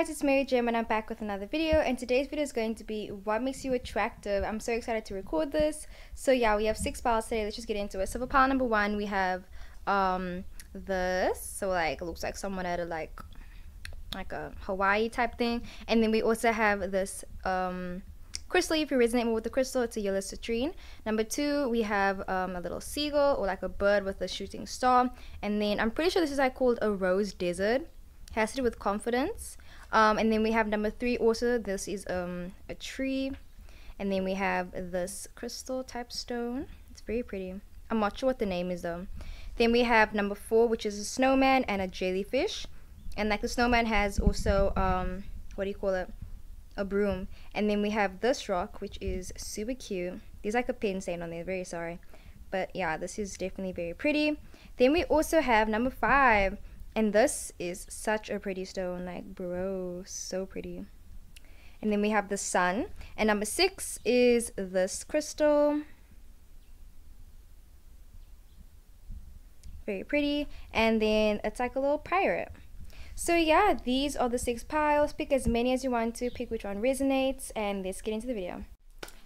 guys, it's Mary Jem and I'm back with another video and today's video is going to be what makes you attractive. I'm so excited to record this. So yeah, we have six piles today. Let's just get into it. So for pile number one, we have um this. So like looks like someone at a like like a Hawaii type thing. And then we also have this um crystal if you resonate more with the crystal it's a yellow citrine number two we have um, a little seagull or like a bird with a shooting star and then i'm pretty sure this is like called a rose desert has to do with confidence. Um, and then we have number three also. This is um, a tree. And then we have this crystal type stone. It's very pretty. I'm not sure what the name is though. Then we have number four, which is a snowman and a jellyfish. And like the snowman has also, um, what do you call it? A broom. And then we have this rock, which is super cute. There's like a pin stain on there. Very sorry. But yeah, this is definitely very pretty. Then we also have number five, and this is such a pretty stone, like bro, so pretty. And then we have the sun. And number six is this crystal. Very pretty. And then it's like a little pirate. So yeah, these are the six piles. Pick as many as you want to. Pick which one resonates. And let's get into the video.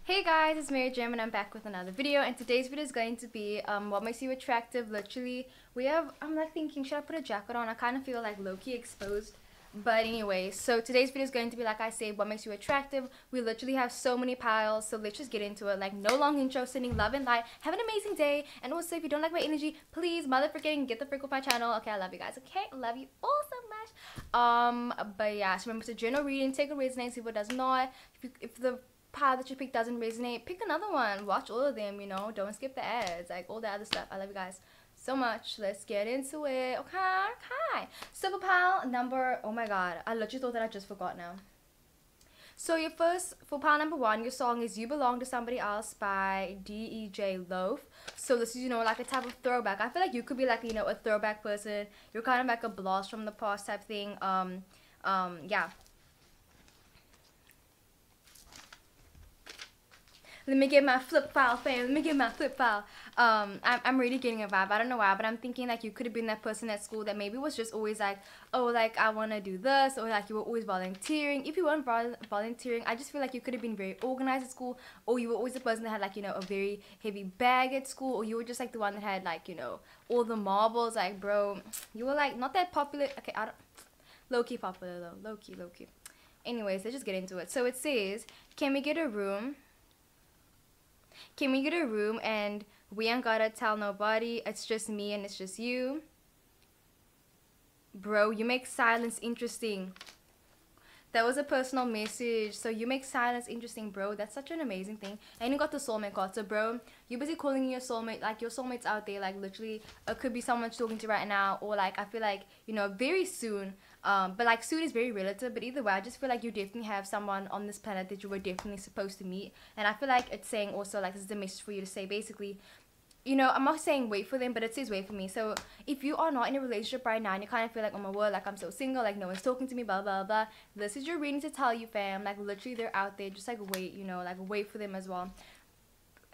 Hey guys, it's Mary Jem and I'm back with another video and today's video is going to be um, what makes you attractive. Literally, we have, I'm like thinking, should I put a jacket on? I kind of feel like low-key exposed. But anyway, so today's video is going to be, like I said, what makes you attractive. We literally have so many piles, so let's just get into it. Like, no long intro, sending love and light. Have an amazing day. And also, if you don't like my energy, please, mother freaking get the frick with my channel. Okay, I love you guys, okay? Love you all so much. Um, but yeah, so remember, to general reading. Take a resonance if it does not. If, you, if the path that you pick doesn't resonate, pick another one. Watch all of them, you know. Don't skip the ads, like all the other stuff. I love you guys so much. Let's get into it. Okay, okay. Super pile number, oh my god. I literally thought that I just forgot now. So your first, for pile number one, your song is You Belong to Somebody Else by DeJ Loaf. So this is, you know, like a type of throwback. I feel like you could be like, you know, a throwback person. You're kind of like a blast from the past type thing. Um, um, yeah. Let me get my flip file fam. Let me get my flip file. Um I'm, I'm really getting a vibe. I don't know why but i'm thinking like you could have been that person at school that maybe was just always like oh like i want to do this or like you were always volunteering. If you weren't volunteering i just feel like you could have been very organized at school or you were always the person that had like you know a very heavy bag at school or you were just like the one that had like you know all the marbles. Like bro you were like not that popular. Okay i don't low-key popular though. Low-key low-key. Anyways let's just get into it. So it says can we get a room can we get a room and we ain't gotta tell nobody? It's just me and it's just you. Bro, you make silence interesting. That was a personal message. So you make silence interesting, bro. That's such an amazing thing. And you got the soulmate card. So, bro, you're busy calling your soulmate. Like, your soulmate's out there. Like, literally, it could be someone talking to right now. Or, like, I feel like, you know, very soon. Um, but, like, soon is very relative. But either way, I just feel like you definitely have someone on this planet that you were definitely supposed to meet. And I feel like it's saying also, like, this is a message for you to say, basically, you know, I'm not saying wait for them, but it says wait for me. So if you are not in a relationship right now and you kind of feel like, oh my word, like I'm so single, like no one's talking to me, blah, blah, blah, this is your reading to tell you, fam. Like literally they're out there, just like wait, you know, like wait for them as well.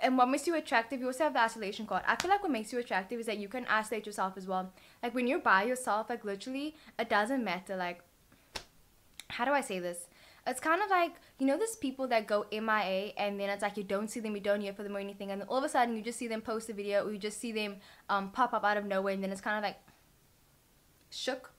And what makes you attractive, you also have the isolation card. I feel like what makes you attractive is that you can isolate yourself as well. Like when you're by yourself, like literally, it doesn't matter. Like, how do I say this? It's kind of like, you know, there's people that go MIA and then it's like you don't see them, you don't hear from them or anything, and then all of a sudden you just see them post a video or you just see them um, pop up out of nowhere and then it's kind of like shook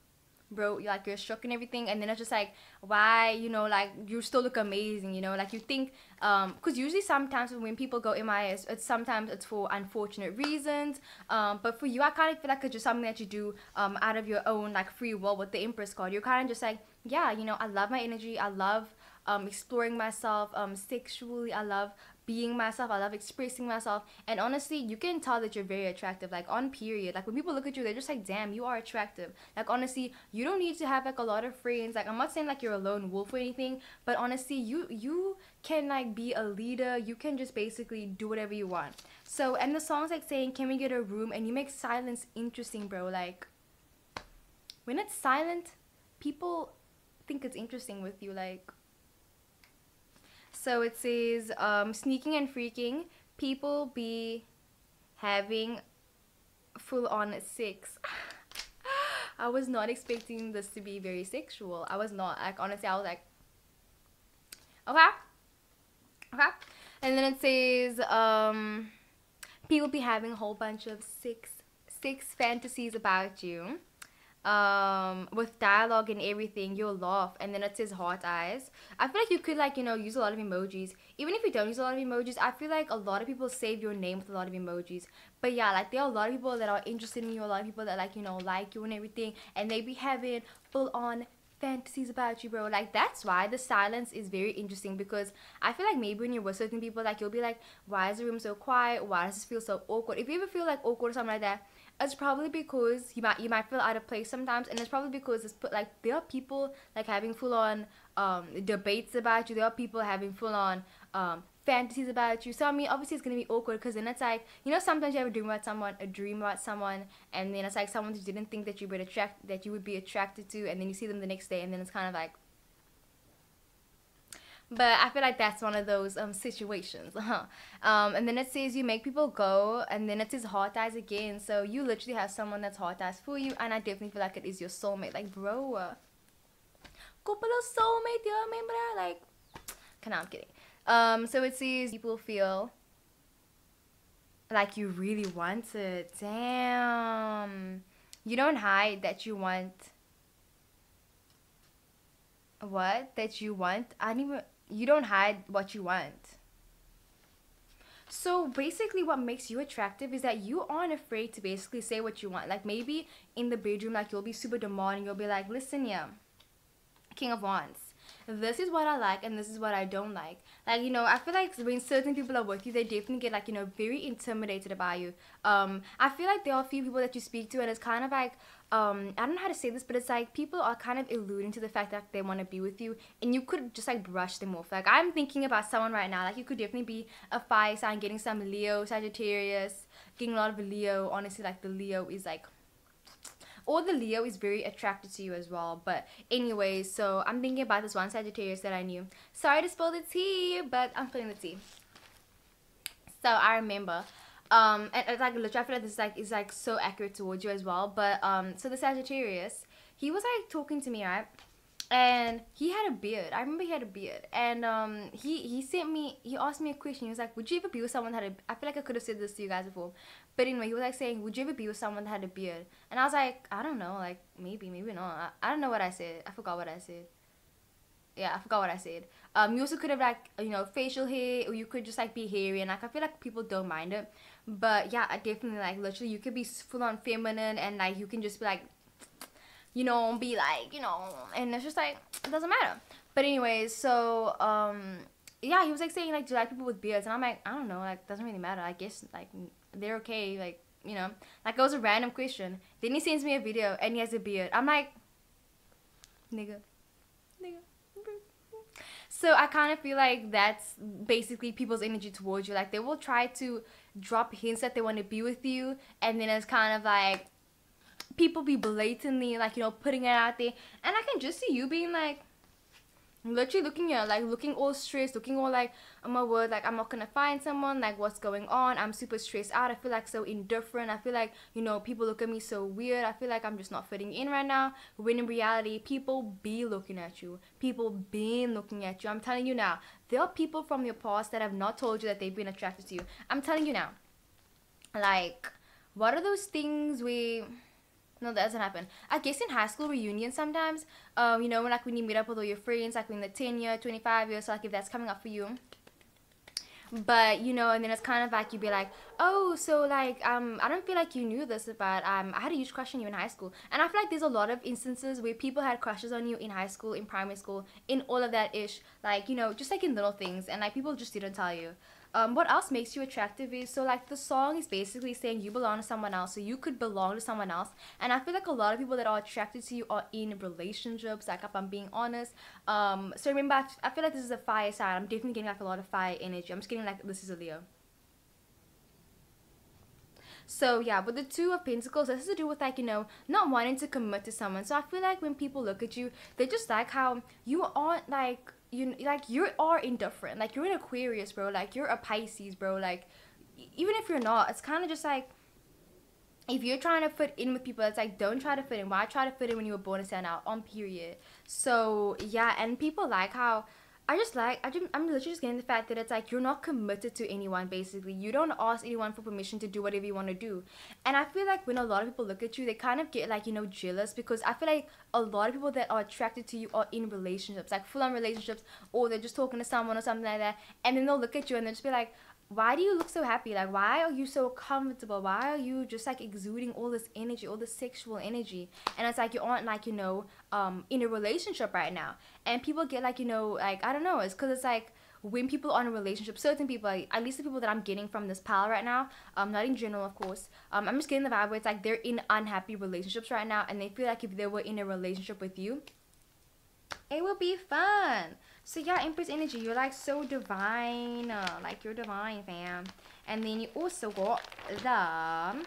bro like you're shook and everything and then it's just like why you know like you still look amazing you know? Like you think um because usually sometimes when people go MIS it's sometimes it's for unfortunate reasons um but for you I kind of feel like it's just something that you do um out of your own like free will with the Empress card. You're kind of just like yeah you know I love my energy I love um exploring myself um sexually I love being myself. I love expressing myself. And honestly, you can tell that you're very attractive. Like on period. Like when people look at you, they're just like, damn, you are attractive. Like honestly, you don't need to have like a lot of friends. Like I'm not saying like you're a lone wolf or anything, but honestly, you you can like be a leader. You can just basically do whatever you want. So and the song's like saying, Can we get a room? And you make silence interesting, bro. Like when it's silent, people think it's interesting with you. Like so it says, um, sneaking and freaking, people be having full on sex. I was not expecting this to be very sexual. I was not. Like honestly, I was like, okay, okay. And then it says, um, people be having a whole bunch of six six fantasies about you um with dialogue and everything you'll laugh and then it says heart eyes. I feel like you could like you know use a lot of emojis. Even if you don't use a lot of emojis i feel like a lot of people save your name with a lot of emojis. But yeah like there are a lot of people that are interested in you a lot of people that like you know like you and everything and they be having full on fantasies about you bro. Like that's why the silence is very interesting because i feel like maybe when you're with certain people like you'll be like why is the room so quiet? Why does this feel so awkward? If you ever feel like awkward or something like that it's probably because you might you might feel out of place sometimes and it's probably because it's put like there are people like having full on um debates about you. There are people having full on um fantasies about you. So i mean obviously it's gonna be awkward because then it's like you know sometimes you have a dream about someone a dream about someone and then it's like someone you didn't think that you would attract that you would be attracted to and then you see them the next day and then it's kind of like but I feel like that's one of those um, situations. huh? um, and then it says you make people go, and then it says heart eyes again. So you literally have someone that's heart eyes for you, and I definitely feel like it is your soulmate. Like, bro, uh, couple of soulmate, you remember? Like, can I'm kidding. Um, so it says people feel like you really want it. Damn. You don't hide that you want what that you want. I don't even you don't hide what you want. So basically what makes you attractive is that you aren't afraid to basically say what you want. Like maybe in the bedroom like you'll be super demanding, you'll be like, "Listen, yeah. King of Wands this is what I like and this is what I don't like. Like, you know, I feel like when certain people are with you, they definitely get like, you know, very intimidated by you. Um, I feel like there are a few people that you speak to and it's kind of like, um, I don't know how to say this, but it's like people are kind of alluding to the fact that they want to be with you and you could just like brush them off. Like, I'm thinking about someone right now, like, you could definitely be a fire sign, getting some Leo, Sagittarius, getting a lot of Leo. Honestly, like, the Leo is like or the Leo is very attracted to you as well. But anyway, so I'm thinking about this one Sagittarius that I knew. Sorry to spill the tea, but I'm spilling the tea. So I remember, um, and, like literally, I feel like this is like is like so accurate towards you as well. But um, so the Sagittarius, he was like talking to me, right? and he had a beard. I remember he had a beard, and um, he he sent me. He asked me a question. He was like, "Would you ever be with someone that had a?" I feel like I could have said this to you guys before, but anyway, he was like saying, "Would you ever be with someone that had a beard?" And I was like, "I don't know. Like maybe, maybe not. I, I don't know what I said. I forgot what I said. Yeah, I forgot what I said. Um, you also could have like you know facial hair, or you could just like be hairy, and like I feel like people don't mind it. But yeah, I definitely like literally you could be full on feminine, and like you can just be like you know, be like, you know, and it's just like it doesn't matter. But anyways, so um yeah, he was like saying like do you like people with beards and I'm like, I don't know, like doesn't really matter. I guess like they're okay, like, you know. Like it was a random question. Then he sends me a video and he has a beard. I'm like nigga. Nigga. So I kind of feel like that's basically people's energy towards you. Like they will try to drop hints that they want to be with you, and then it's kind of like people be blatantly like you know putting it out there and i can just see you being like literally looking at like looking all stressed looking all like oh my word like i'm not gonna find someone like what's going on? I'm super stressed out. I feel like so indifferent. I feel like you know people look at me so weird. I feel like i'm just not fitting in right now. When in reality people be looking at you. People been looking at you. I'm telling you now there are people from your past that have not told you that they've been attracted to you. I'm telling you now like what are those things we no, that doesn't happen. I guess in high school reunions sometimes, um, you know, when like when you meet up with all your friends, like when the 10 year, 25 years, so like if that's coming up for you. But you know, and then it's kind of like you'd be like, oh, so like um, I don't feel like you knew this, but um, I had a huge crush on you in high school, and I feel like there's a lot of instances where people had crushes on you in high school, in primary school, in all of that ish, like you know, just like in little things, and like people just didn't tell you um, what else makes you attractive is so like the song is basically saying you belong to someone else so you could belong to someone else. And i feel like a lot of people that are attracted to you are in relationships like if i'm being honest. Um so remember I, I feel like this is a fire sign i'm definitely getting like a lot of fire energy. I'm just getting like this is a leo. So yeah, with the two of pentacles, this has to do with like, you know, not wanting to commit to someone. So I feel like when people look at you, they just like how you aren't like you like you are indifferent. Like you're an Aquarius, bro. Like you're a Pisces, bro. Like even if you're not, it's kind of just like if you're trying to fit in with people, it's like don't try to fit in. Why try to fit in when you were born to stand out? On period. So yeah, and people like how I just like I just, I'm literally just getting the fact that it's like you're not committed to anyone basically. You don't ask anyone for permission to do whatever you want to do. And I feel like when a lot of people look at you, they kind of get like, you know, jealous because I feel like a lot of people that are attracted to you are in relationships, like full on relationships, or they're just talking to someone or something like that. And then they'll look at you and they'll just be like, why do you look so happy? Like, why are you so comfortable? Why are you just like exuding all this energy, all this sexual energy? And it's like you aren't like, you know, um, in a relationship right now. And people get like, you know, like, I don't know, it's because it's like when people are in a relationship, certain people, like, at least the people that I'm getting from this pal right now, um, not in general, of course, um, I'm just getting the vibe where it's like they're in unhappy relationships right now and they feel like if they were in a relationship with you, it would be fun. So yeah, Empress energy, you're like so divine, uh, like you're divine, fam. And then you also got the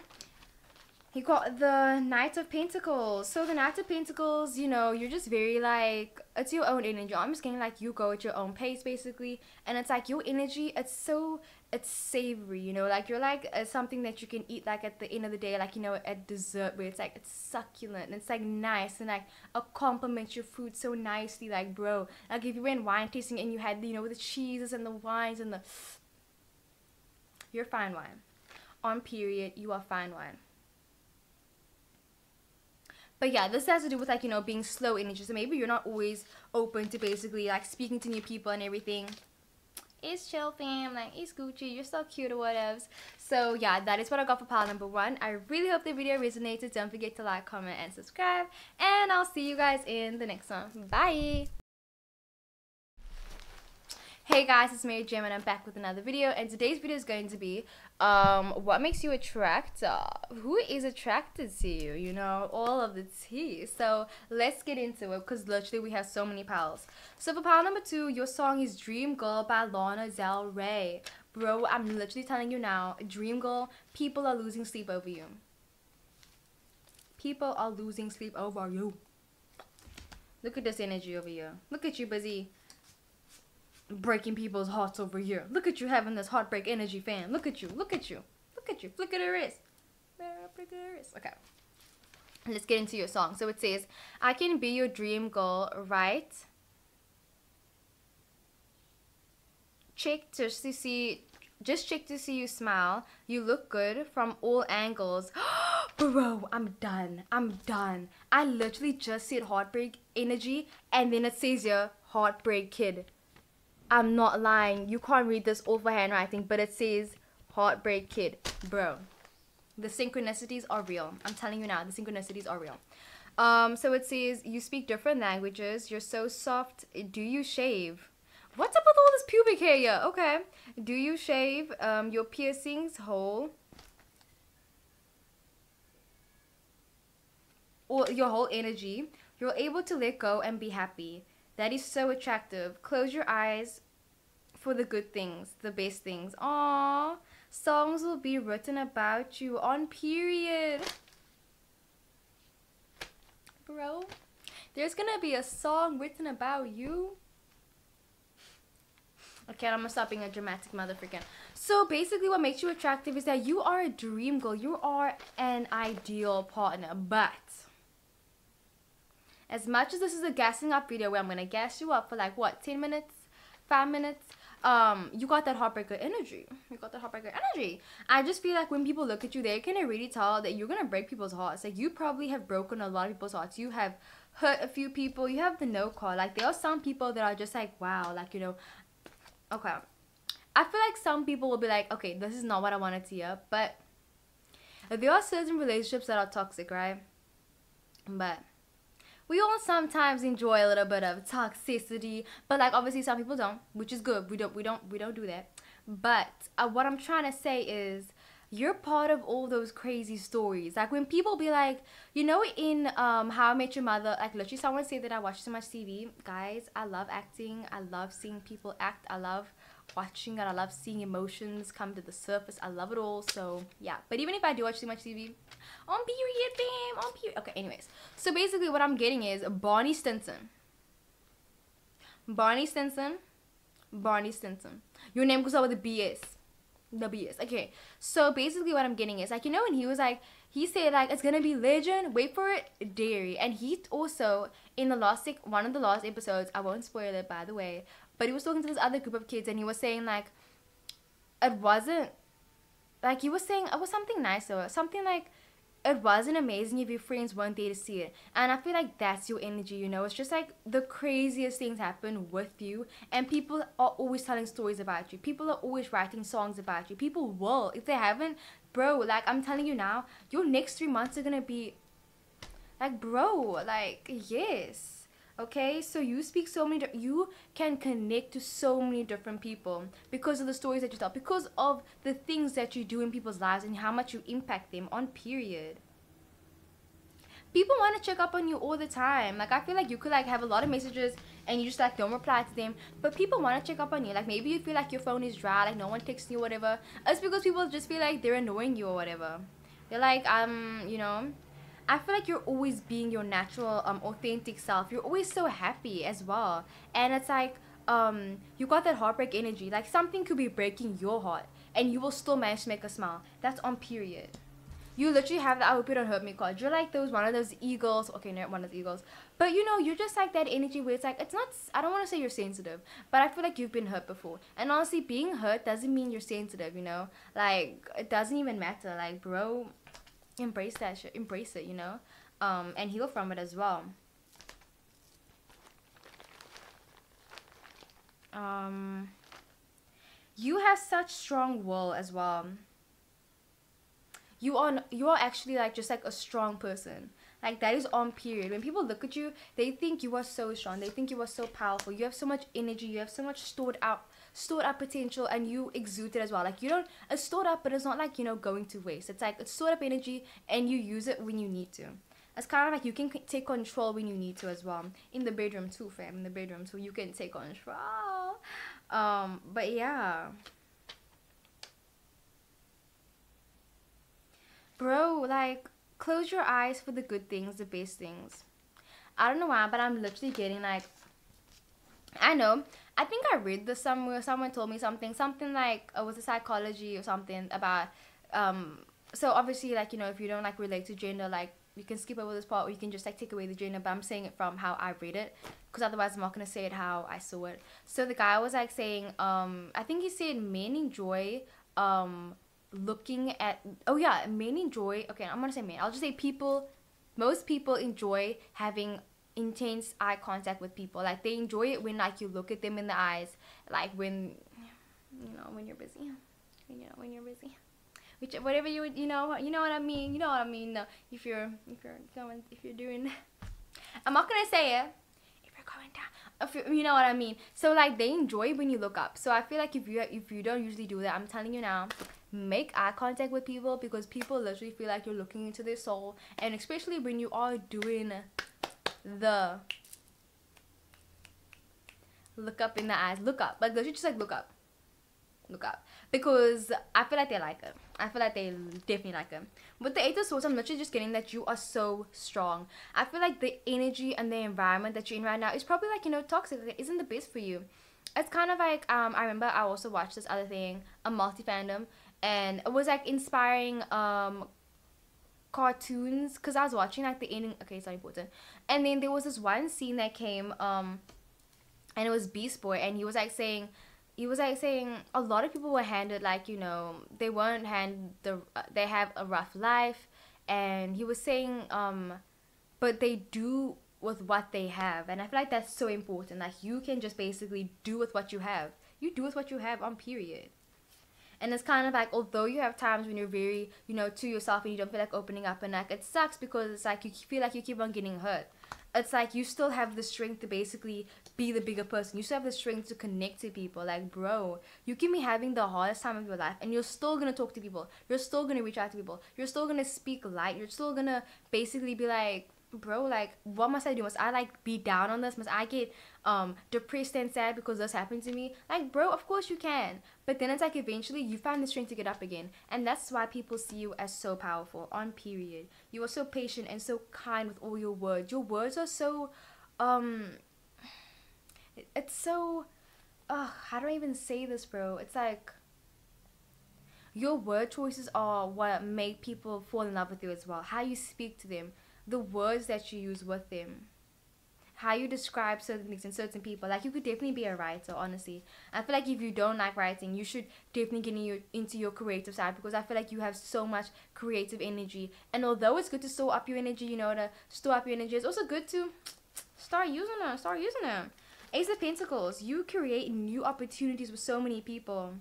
he got the Knight of Pentacles. So the Knight of Pentacles, you know, you're just very like it's your own energy. I'm just getting like you go at your own pace basically, and it's like your energy. It's so it's savory, you know, like you're like uh, something that you can eat like at the end of the day, like you know, at dessert where it's like it's succulent and it's like nice and like a complements your food so nicely, like bro. Like if you went wine tasting and you had you know the cheeses and the wines and the, you're fine wine. On period, you are fine wine. But yeah, this has to do with like, you know, being slow in nature. So maybe you're not always open to basically like speaking to new people and everything it's chill fam, like it's Gucci, you're so cute or whatever. So yeah, that is what I got for pile number one. I really hope the video resonated. Don't forget to like, comment, and subscribe. And I'll see you guys in the next one. Bye! Hey guys, it's Mary Jem and I'm back with another video and today's video is going to be um, what makes you attractive? Who is attracted to you? You know, all of the tea. So let's get into it because literally we have so many pals. So for pile number two, your song is Dream Girl by Lana Del Rey. Bro, I'm literally telling you now, Dream Girl, people are losing sleep over you. People are losing sleep over you. Look at this energy over here. Look at you busy breaking people's hearts over here. Look at you having this heartbreak energy fan. Look at you. Look at you. Look at you. Flick at her wrist. Flick at her wrist. Okay. Let's get into your song. So it says, I can be your dream girl, right? Check to see, just check to see you smile. You look good from all angles. Bro, I'm done. I'm done. I literally just said heartbreak energy and then it says here, heartbreak kid. I'm not lying. You can't read this awful handwriting, but it says Heartbreak Kid. Bro, the synchronicities are real. I'm telling you now, the synchronicities are real. Um, so it says, you speak different languages. You're so soft. Do you shave? What's up with all this pubic hair here? Okay. Do you shave? Um, your piercings whole. Or your whole energy. You're able to let go and be happy. That is so attractive. Close your eyes for the good things, the best things. Aww. Songs will be written about you on period. Bro, there's gonna be a song written about you. Okay, I'm gonna stop being a dramatic motherfucker. So basically what makes you attractive is that you are a dream girl. You are an ideal partner. But as much as this is a gassing up video where I'm gonna gas you up for like what 10 minutes? 5 minutes? Um you got that heartbreaker energy. You got that heartbreaker energy. I just feel like when people look at you they can really tell that you're gonna break people's hearts. Like you probably have broken a lot of people's hearts. You have hurt a few people. You have the no call. Like there are some people that are just like wow like you know okay. I feel like some people will be like okay this is not what i wanted to hear. But there are certain relationships that are toxic right? But we all sometimes enjoy a little bit of toxicity but like obviously some people don't which is good. We don't we don't we don't do that. But uh, what i'm trying to say is you're part of all those crazy stories. Like when people be like you know in um how i met your mother like literally someone said that i watch so much tv guys i love acting. I love seeing people act. I love watching it. I love seeing emotions come to the surface. I love it all. So yeah. But even if I do watch too much TV, on period, fam, on period. Okay. Anyways, so basically what I'm getting is Barney Stinson. Barney Stinson. Barney Stinson. Your name goes out with a BS. The BS. Okay. So basically what I'm getting is like you know when he was like he said like it's gonna be legend. Wait for it, dairy. And he also in the last like, one of the last episodes, I won't spoil it by the way, but he was talking to this other group of kids and he was saying like it wasn't like he was saying it was something nicer, something like it wasn't amazing if your friends weren't there to see it. And I feel like that's your energy, you know? It's just like the craziest things happen with you, and people are always telling stories about you. People are always writing songs about you. People will. If they haven't, bro, like I'm telling you now, your next three months are gonna be like, bro, like, yes okay so you speak so many you can connect to so many different people because of the stories that you tell because of the things that you do in people's lives and how much you impact them on period. People want to check up on you all the time. Like i feel like you could like have a lot of messages and you just like don't reply to them but people want to check up on you. Like maybe you feel like your phone is dry like no one texts you whatever. It's because people just feel like they're annoying you or whatever. They're like um you know I feel like you're always being your natural, um, authentic self. You're always so happy as well. And it's like, um, you got that heartbreak energy. Like something could be breaking your heart and you will still manage to make a smile. That's on period. You literally have the I hope you don't hurt me card. You're like those one of those eagles. Okay, not one of the eagles. But you know, you're just like that energy where it's like it's not I don't want to say you're sensitive, but I feel like you've been hurt before. And honestly, being hurt doesn't mean you're sensitive, you know? Like it doesn't even matter. Like, bro, embrace that shit embrace it you know? Um and heal from it as well. Um you have such strong will as well. You are you are actually like just like a strong person. Like that is on period. When people look at you they think you are so strong. They think you are so powerful. You have so much energy. You have so much stored out stored up potential and you exude it as well. Like you don't it's stored up but it's not like, you know, going to waste. It's like it's stored up energy and you use it when you need to. It's kind of like you can take control when you need to as well. In the bedroom too, fam. In the bedroom too, you can take control. Um, but yeah. Bro, like close your eyes for the good things, the best things. I don't know why, but I'm literally getting like I know I think I read this somewhere. Someone told me something, something like it was a psychology or something about. Um, so obviously, like you know, if you don't like relate to gender, like you can skip over this part, or you can just like take away the gender. But I'm saying it from how I read it, because otherwise I'm not gonna say it how I saw it. So the guy was like saying, um, I think he said men enjoy um looking at. Oh yeah, men enjoy. Okay, I'm gonna say men. I'll just say people. Most people enjoy having intense eye contact with people. Like they enjoy it when like you look at them in the eyes, like when you know when you're busy, you know when you're busy. Which whatever you would you know you know what I mean you know what I mean. If you're if you're going if you're doing, I'm not gonna say it. If you're going down, if you, you know what I mean. So like they enjoy when you look up. So I feel like if you if you don't usually do that, I'm telling you now make eye contact with people because people literally feel like you're looking into their soul and especially when you are doing the look up in the eyes. Look up. Like literally just like look up. Look up. Because I feel like they like it. I feel like they definitely like it. With the Eight of Swords, I'm literally just getting that you are so strong. I feel like the energy and the environment that you're in right now is probably like, you know, toxic. It isn't the best for you. It's kind of like, um, I remember I also watched this other thing, a multi fandom, and it was like inspiring um cartoons because I was watching like the ending. Okay, it's not important. And then there was this one scene that came, um, and it was Beast Boy, and he was like saying, he was like saying a lot of people were handed like you know they weren't handed the uh, they have a rough life, and he was saying um, but they do with what they have, and I feel like that's so important. Like you can just basically do with what you have. You do with what you have on period. And it's kind of like, although you have times when you're very, you know, to yourself and you don't feel like opening up and like it sucks because it's like you feel like you keep on getting hurt. It's like you still have the strength to basically be the bigger person. You still have the strength to connect to people. Like, bro, you can be having the hardest time of your life and you're still gonna talk to people. You're still gonna reach out to people. You're still gonna speak light. You're still gonna basically be like, bro, like, what must I do? Must I like be down on this? Must I get um depressed and sad because this happened to me? Like, bro, of course you can. But then it's like eventually you find the strength to get up again. And that's why people see you as so powerful on period. You are so patient and so kind with all your words. Your words are so um it's so uh how do I even say this, bro? It's like your word choices are what make people fall in love with you as well. How you speak to them, the words that you use with them how you describe certain things and certain people. Like you could definitely be a writer, honestly. I feel like if you don't like writing, you should definitely get in your, into your creative side because I feel like you have so much creative energy. And although it's good to store up your energy, you know, to store up your energy, it's also good to start using them. Start using them. Ace of Pentacles, you create new opportunities with so many people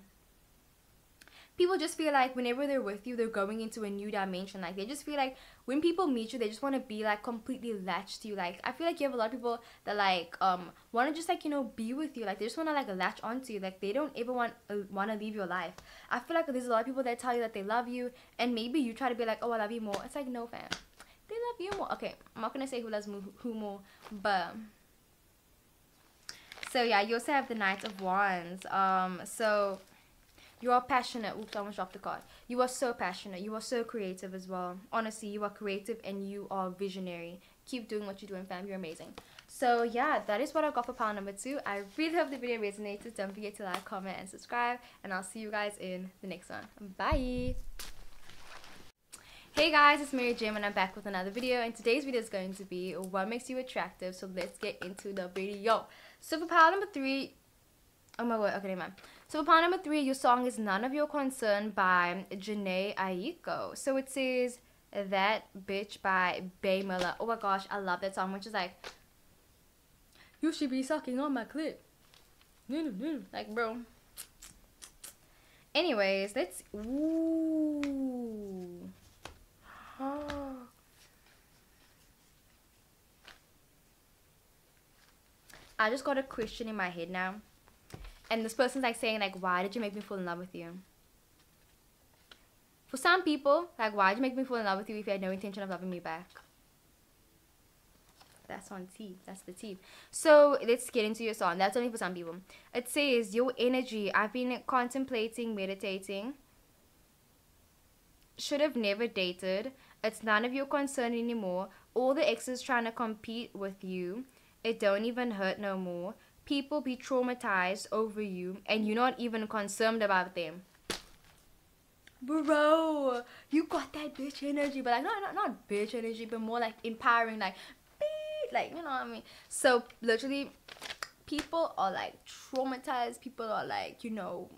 people just feel like whenever they're with you, they're going into a new dimension. Like they just feel like when people meet you, they just want to be like completely latched to you. Like I feel like you have a lot of people that like um want to just like you know be with you. Like they just want to like latch onto you. Like they don't ever want uh, want to leave your life. I feel like there's a lot of people that tell you that they love you, and maybe you try to be like, oh I love you more. It's like no fam, they love you more. Okay, I'm not gonna say who loves who more, but. So yeah, you also have the Knight of Wands. Um, so you are passionate. Oops, I almost dropped the card. You are so passionate. You are so creative as well. Honestly, you are creative and you are visionary. Keep doing what you're doing, fam. You're amazing. So yeah, that is what I got for pile number two. I really hope the video resonated. Don't forget to like, comment, and subscribe. And I'll see you guys in the next one. Bye. Hey guys, it's Mary Jem and I'm back with another video and today's video is going to be what makes you attractive. So let's get into the video. So for pile number three, oh my god, okay, never mind. So upon number three, your song is None of Your Concern by Jhené Aiko. So it says That Bitch by Bea Miller. Oh my gosh, I love that song, which is like, You should be sucking on my clit. Like, bro. Anyways, let's. Ooh. I just got a question in my head now and this person's like saying like why did you make me fall in love with you for some people like why did you make me fall in love with you if you had no intention of loving me back that's on T. That's the T. So let's get into your song. That's only for some people. It says your energy. I've been contemplating, meditating. Should have never dated. It's none of your concern anymore. All the exes trying to compete with you. It don't even hurt no more people be traumatized over you and you're not even concerned about them. Bro, you got that bitch energy, but like not not not bitch energy, but more like empowering, like like you know what I mean. So literally, people are like traumatized. People are like you know.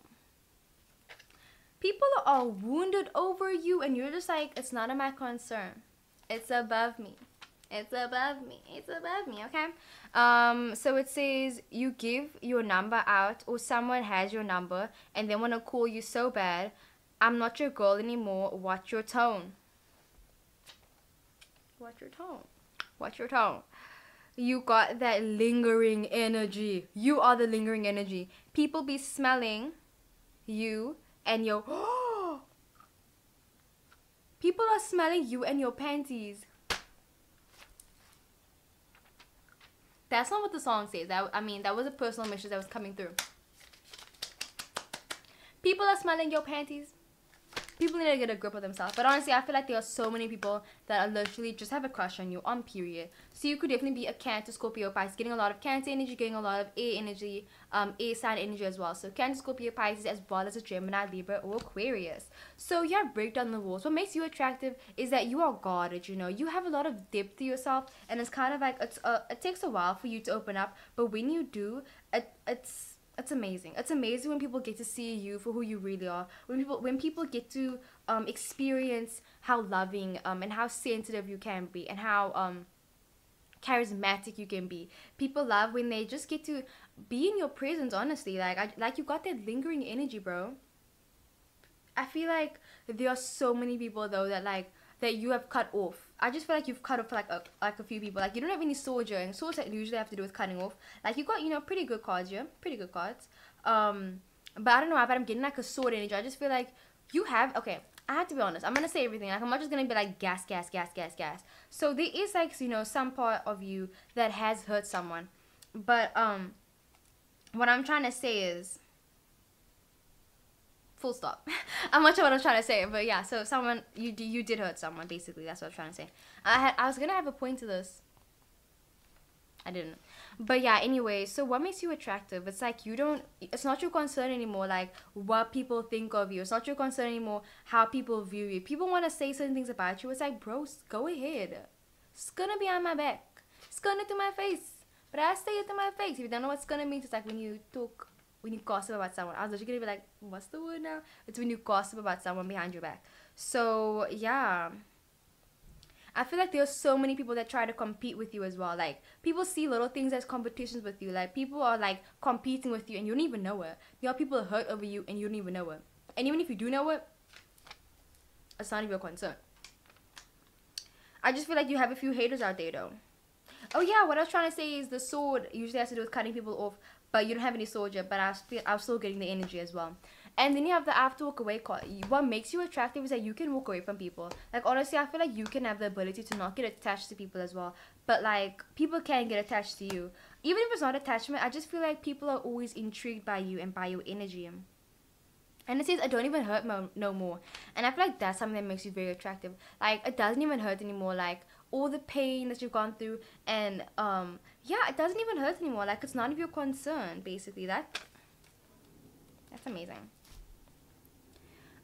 People are wounded over you, and you're just like it's none of my concern. It's above me. It's above me. It's above me, okay? Um, so it says you give your number out or someone has your number and they want to call you so bad. I'm not your girl anymore. Watch your tone. Watch your tone. Watch your tone. You got that lingering energy. You are the lingering energy. People be smelling you and your People are smelling you and your panties. That's not what the song says. That I mean, that was a personal message that was coming through. People are smelling your panties people need to get a grip of themselves. But honestly, I feel like there are so many people that are literally just have a crush on you on period. So you could definitely be a Cancer, Scorpio, Pisces, getting a lot of Cancer energy, getting a lot of A energy, um, air sign energy as well. So Cancer, Scorpio, Pisces, as well as a Gemini, Libra, or Aquarius. So yeah, break down the walls. What makes you attractive is that you are guarded. You know, you have a lot of depth to yourself, and it's kind of like it's uh, it takes a while for you to open up, but when you do, it it's it's amazing. It's amazing when people get to see you for who you really are. When people when people get to um, experience how loving um, and how sensitive you can be and how um, charismatic you can be. People love when they just get to be in your presence. Honestly, like I, like you got that lingering energy, bro. I feel like there are so many people though that like that you have cut off I just feel like you've cut off like a like a few people. Like you don't have any sword swords that usually have to do with cutting off. Like you got you know pretty good cards here, pretty good cards. Um, but I don't know. But I'm getting like a sword energy. I just feel like you have okay. I have to be honest. I'm gonna say everything. Like I'm not just gonna be like gas, gas, gas, gas, gas. So there is like you know some part of you that has hurt someone, but um, what I'm trying to say is full stop. I'm not sure what I'm trying to say, but yeah. So someone you you did hurt someone. Basically, that's what I'm trying to say. I had I was gonna have a point to this. I didn't. But yeah, anyway, so what makes you attractive? It's like you don't it's not your concern anymore like what people think of you. It's not your concern anymore how people view you. People want to say certain things about you. It's like, bro, go ahead. It's gonna be on my back. It's gonna to my face. But I say it to my face. If you don't know what's gonna mean, it's like when you talk when you gossip about someone. I was literally gonna be like, what's the word now? It's when you gossip about someone behind your back. So yeah. I feel like there's so many people that try to compete with you as well. Like people see little things as competitions with you. Like people are like competing with you and you don't even know it. There are people hurt over you and you don't even know it. And even if you do know it, it's not even your concern. I just feel like you have a few haters out there though. Oh yeah, what I was trying to say is the sword usually has to do with cutting people off, but you don't have any soldier. But I was, I was still getting the energy as well. And then you have the I have to walk away card. What makes you attractive is that you can walk away from people. Like honestly, I feel like you can have the ability to not get attached to people as well. But like people can get attached to you. Even if it's not attachment, I just feel like people are always intrigued by you and by your energy. And it says I don't even hurt mo- no more. And I feel like that's something that makes you very attractive. Like it doesn't even hurt anymore. Like all the pain that you've gone through and um yeah, it doesn't even hurt anymore. Like it's none of your concern basically. That that's amazing.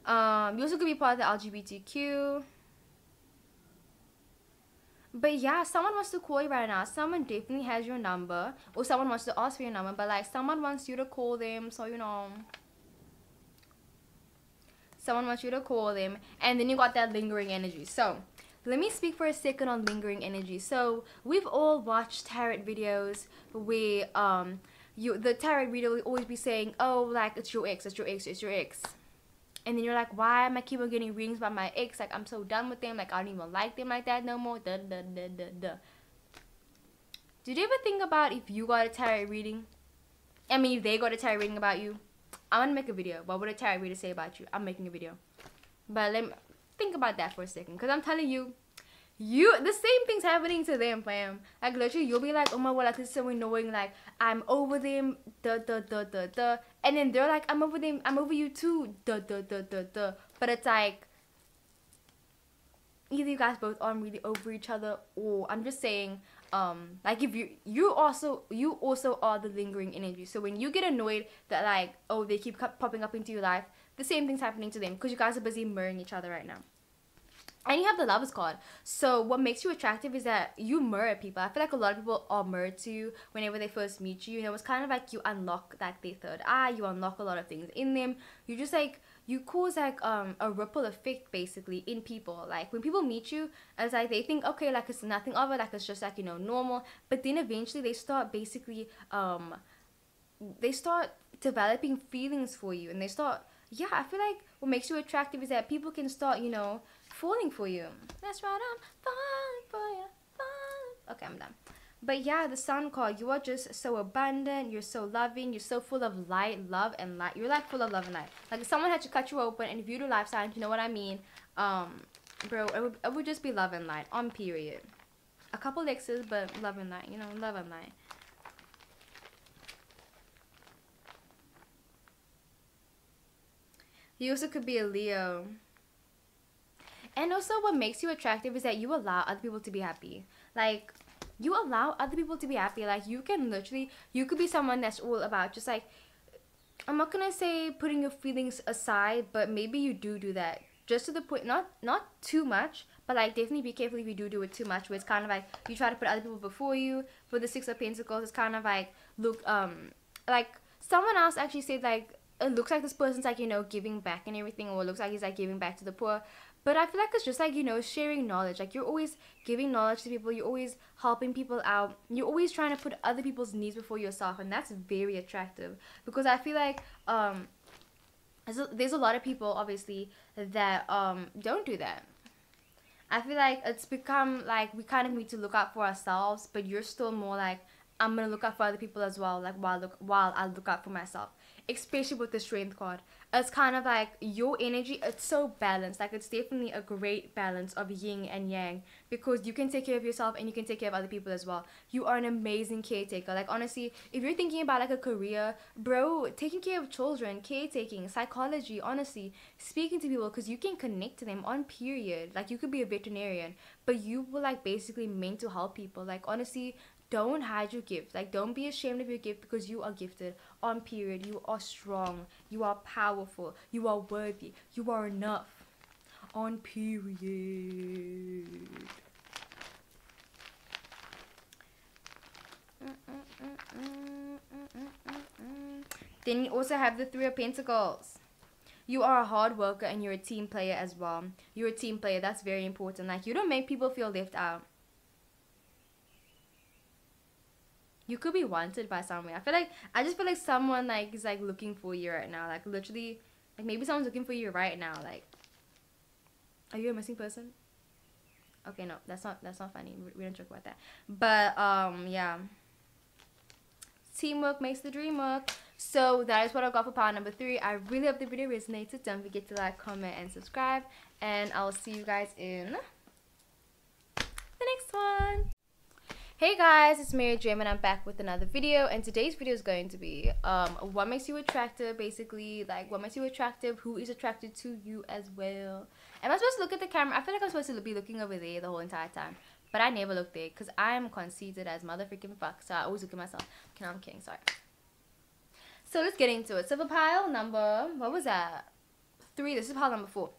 Um, you also could be part of the LGBTQ. But yeah, someone wants to call you right now. Someone definitely has your number. Or someone wants to ask for your number. But like someone wants you to call them. So you know. Someone wants you to call them. And then you got that lingering energy. So let me speak for a second on lingering energy. So we've all watched tarot videos where um you the tarot reader will always be saying, Oh, like it's your ex, it's your ex, it's your ex and then you're like, why am I keep on getting rings by my ex? Like I'm so done with them. Like I don't even like them like that no more. Duh, duh, duh, duh, duh. Did you ever think about if you got a tarot reading? I mean, if they got a tarot reading about you, I'm gonna make a video. What would a tarot reader say about you? I'm making a video. But let me think about that for a second, cause I'm telling you, you the same thing's happening to them, fam. Like literally, you'll be like, oh my god, like this is so annoying. Like I'm over them, duh duh duh duh duh, and then they're like, I'm over them, I'm over you too, duh duh duh duh duh. But it's like either you guys both aren't really over each other, or I'm just saying, um, like if you you also you also are the lingering energy. So when you get annoyed that like oh they keep popping up into your life, the same thing's happening to them because you guys are busy mirroring each other right now and you have the lovers card. So what makes you attractive is that you mirror people. I feel like a lot of people are mirrored to you whenever they first meet you. You know, it's kind of like you unlock like their third eye. You unlock a lot of things in them. You just like you cause like um a ripple effect basically in people. Like when people meet you, it's like they think okay, like it's nothing of it, like it's just like you know normal. But then eventually they start basically um they start developing feelings for you, and they start yeah. I feel like what makes you attractive is that people can start you know falling for you. That's right, I'm falling for you. Falling. Okay, I'm done. But yeah, the sun called. you are just so abundant, you're so loving, you're so full of light, love, and light. You're like full of love and light. Like if someone had to cut you open and you do life signs, you know what I mean? Um, bro, it would, it would just be love and light on period. A couple X's, but love and light, you know, love and light. You also could be a Leo. And also, what makes you attractive is that you allow other people to be happy. Like, you allow other people to be happy. Like, you can literally, you could be someone that's all about just like, I'm not gonna say putting your feelings aside, but maybe you do do that. Just to the point, not not too much, but like definitely be careful if you do do it too much. Where it's kind of like you try to put other people before you. For the Six of Pentacles, it's kind of like look, um, like someone else actually said like it looks like this person's like you know giving back and everything, or it looks like he's like giving back to the poor. But I feel like it's just like, you know, sharing knowledge. Like you're always giving knowledge to people, you're always helping people out. You're always trying to put other people's needs before yourself and that's very attractive because I feel like um there's a, lot of people obviously that um don't do that. I feel like it's become like we kind of need to look out for ourselves, but you're still more like I'm gonna look out for other people as well, like while look while I look out for myself. Especially with the strength card it's kind of like your energy it's so balanced. Like it's definitely a great balance of yin and yang because you can take care of yourself and you can take care of other people as well. You are an amazing caretaker. Like honestly if you're thinking about like a career bro taking care of children caretaking psychology honestly speaking to people because you can connect to them on period. Like you could be a veterinarian but you were like basically meant to help people. Like honestly don't hide your gift. Like, don't be ashamed of your gift because you are gifted. On period, you are strong. You are powerful. You are worthy. You are enough. On period. Then you also have the Three of Pentacles. You are a hard worker and you're a team player as well. You're a team player. That's very important. Like, you don't make people feel left out. You could be wanted by someone. I feel like, I just feel like someone, like, is, like, looking for you right now. Like, literally, like, maybe someone's looking for you right now. Like, are you a missing person? Okay, no, that's not, that's not funny. We don't joke about that. But, um, yeah teamwork makes the dream work. So that is what I got for pile number three. I really hope the video resonated. Don't forget to like, comment, and subscribe. And I'll see you guys in the next one. Hey guys, it's Mary Jem and I'm back with another video and today's video is going to be um, what makes you attractive basically like what makes you attractive, who is attracted to you as well. Am I supposed to look at the camera? I feel like I'm supposed to be looking over there the whole entire time. But I never look there because I'm conceited as mother freaking fuck. So I always look at myself. Okay, I'm kidding. Sorry. So let's get into it. Silver pile number, what was that? Three. This is pile number four.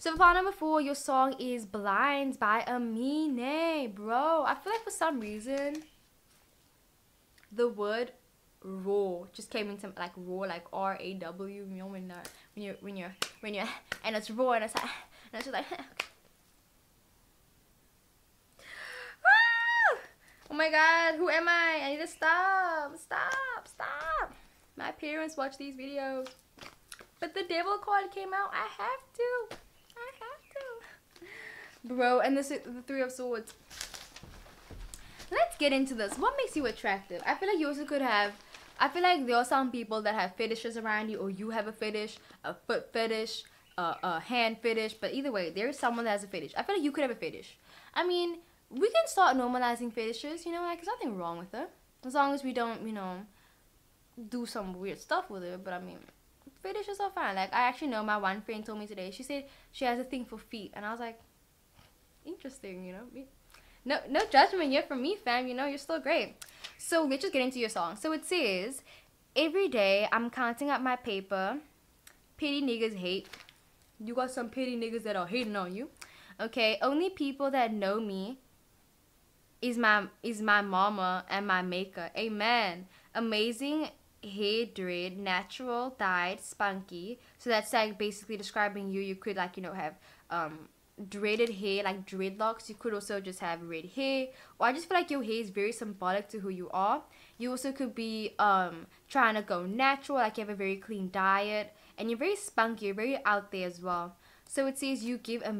Silver part number four, your song is Blind by Amine. Bro, I feel like for some reason, the word raw just came into like raw like r-a-w you know when, uh, when you're when you're when you're and it's raw and it's like and it's just like Oh my god, who am I? I need to stop. Stop, stop. My parents watch these videos. But the devil card came out. I have to. Bro, and is the three of swords. Let's get into this. What makes you attractive? I feel like you also could have I feel like there are some people that have fetishes around you or you have a fetish, a foot fetish, a, a hand fetish, but either way, there is someone that has a fetish. I feel like you could have a fetish. I mean, we can start normalizing fetishes, you know, like there's nothing wrong with it. As long as we don't, you know, do some weird stuff with it. But I mean, fetishes are fine. Like I actually know my one friend told me today. She said she has a thing for feet, and I was like, interesting, you know. No, no judgment yet from me, fam. You know, you're still great. So let's just get into your song. So it says, every day I'm counting up my paper. Pity niggas hate. You got some pity niggas that are hating on you. Okay, only people that know me is my is my mama and my maker. Amen. Amazing hair dread, natural, dyed, spunky. So that's like basically describing you. You could like, you know, have um dreaded hair, like dreadlocks. You could also just have red hair. Or I just feel like your hair is very symbolic to who you are. You also could be um trying to go natural, like you have a very clean diet. And you're very spunky, you're very out there as well. So it says you give a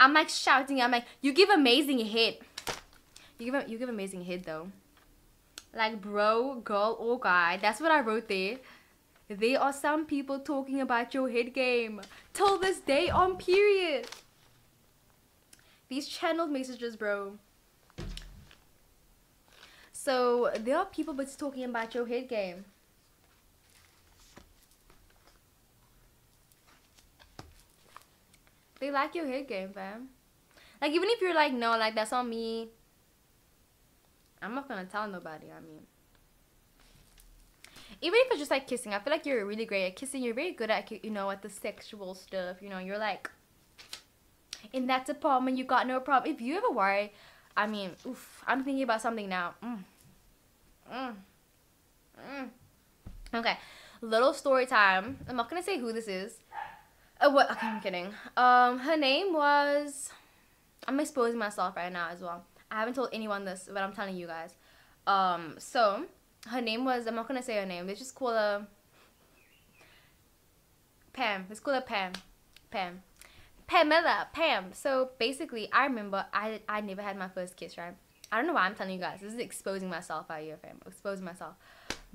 I'm like shouting, I'm like, you give amazing head. You give you give amazing head though. Like bro, girl, or guy. That's what I wrote there. There are some people talking about your head game. Till this day on period. These channeled messages, bro. So there are people but talking about your head game. They like your head game, fam. Like even if you're like, no, like that's on me. I'm not gonna tell nobody. I mean, even if it's just like kissing, I feel like you're really great at kissing. You're very good at you know at the sexual stuff. You know, you're like in that department. You got no problem. If you ever worry, I mean, oof, I'm thinking about something now. Mm. Mm. Mm. Okay, little story time. I'm not gonna say who this is. Oh, what? Okay, I'm kidding. Um, her name was. I'm exposing myself right now as well. I haven't told anyone this, but I'm telling you guys. Um, so her name was I'm not gonna say her name. Let's just call her Pam. Let's call her Pam. Pam. Pamela. Pam. So basically, I remember I I never had my first kiss. Right. I don't know why I'm telling you guys. This is exposing myself out here, fam. Exposing myself.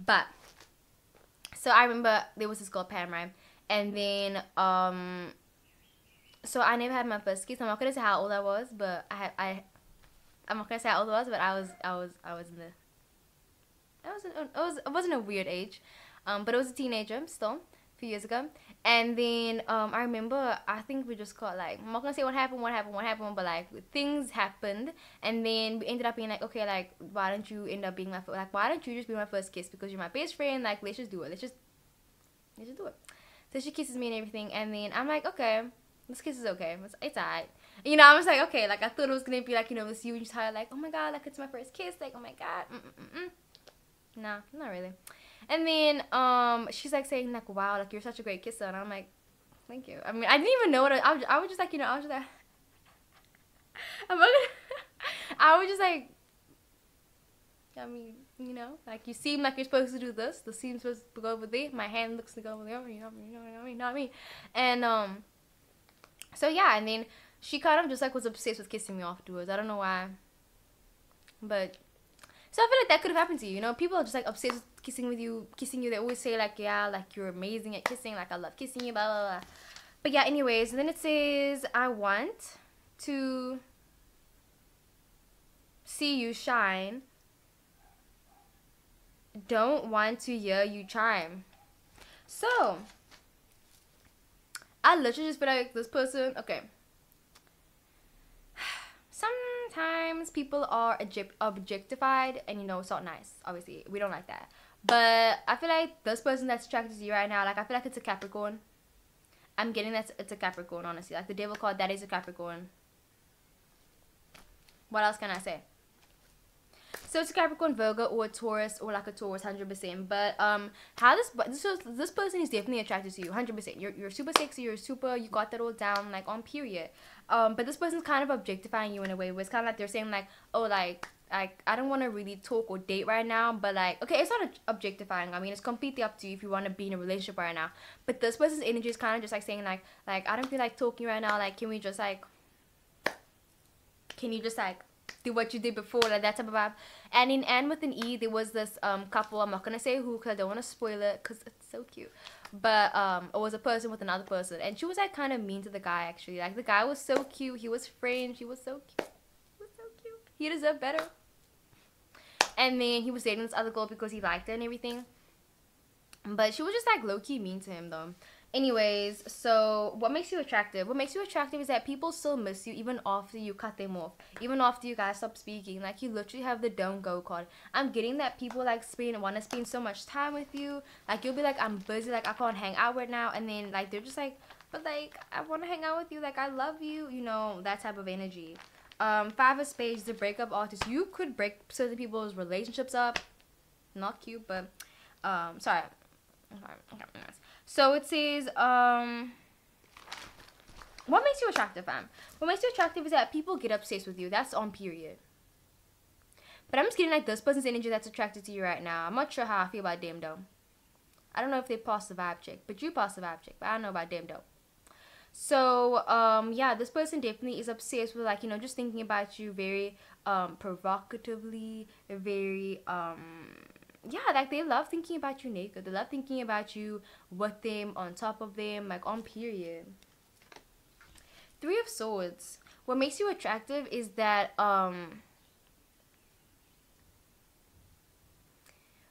But so I remember there was this girl Pam, right? And then um so I never had my first kiss. I'm not gonna say how old I was, but I had I I'm not gonna say how old I was, but I was I was I was in the I was it was it wasn't a weird age, um, but it was a teenager still, a few years ago. And then um, I remember I think we just got like I'm not gonna say what happened, what happened, what happened, but like things happened, and then we ended up being like, okay, like why don't you end up being my like why don't you just be my first kiss because you're my best friend? Like let's just do it. Let's just let's just do it. So she kisses me and everything, and then I'm like, okay, this kiss is okay. It's, it's alright. You know, I was like, okay, like I thought it was gonna be like you know this huge high, like oh my god, like it's my first kiss, like oh my god, mm-mm-mm. Nah, not really. And then um, she's like saying like, "Wow, like you're such a great kisser," and I'm like, "Thank you." I mean, I didn't even know what I, I, was, I was just like, you know, I was just like, I'm gonna, I was just like, I mean, you know, like you seem like you're supposed to do this. The seam's supposed to go over there. My hand looks to go over there. You know, you know, you know, you know what I mean? Not me. And um, so yeah, and then she kind of just like was obsessed with kissing me afterwards. I don't know why, but so I feel like that could have happened to you. You know, people are just like obsessed with kissing with you, kissing you. They always say like, yeah, like you're amazing at kissing. Like I love kissing you. Blah blah blah. But yeah, anyways, and then it says I want to see you shine. Don't want to hear you chime. So I literally just feel like this person. Okay. Some sometimes people are objectified and you know it's not nice obviously we don't like that. But i feel like this person that's attracted to you right now like i feel like it's a capricorn. I'm getting that it's a capricorn honestly like the devil card that is a capricorn. What else can i say so it's a Capricorn, Virgo, or a Taurus, or like a Taurus, hundred percent. But um, how this this this person is definitely attracted to you, hundred percent. You're you're super sexy. You're super. You got that all down, like on period. Um, but this person's kind of objectifying you in a way where it's kind of like they're saying like, oh, like like I don't want to really talk or date right now, but like okay, it's not objectifying. I mean, it's completely up to you if you want to be in a relationship right now. But this person's energy is kind of just like saying like like I don't feel like talking right now. Like, can we just like, can you just like do what you did before, like that type of vibe. And in Anne with an E, there was this um couple. I'm not gonna say who because I don't want to spoil it because it's so cute. But um, it was a person with another person, and she was like kind of mean to the guy actually. Like the guy was so cute. He was French. He was so cute. He was so cute. He deserved better. And then he was dating this other girl because he liked her and everything. But she was just like low key mean to him though. Anyways, so what makes you attractive? What makes you attractive is that people still miss you even after you cut them off. Even after you guys stop speaking. Like you literally have the don't go card. I'm getting that people like spend wanna spend so much time with you. Like you'll be like, I'm busy, like I can't hang out right now and then like they're just like, But like I wanna hang out with you, like I love you, you know, that type of energy. Um, five of spades, the breakup artist. You could break certain people's relationships up. Not cute, but um sorry. So it says, um, what makes you attractive, fam? What makes you attractive is that people get obsessed with you. That's on period. But I'm just getting like this person's energy that's attracted to you right now. I'm not sure how I feel about them though. I don't know if they pass the vibe check, but you pass the vibe check. But I don't know about them though. So um yeah, this person definitely is obsessed with like you know just thinking about you very um provocatively, very um yeah, like they love thinking about you naked. They love thinking about you with them, on top of them, like on period. Three of Swords. What makes you attractive is that um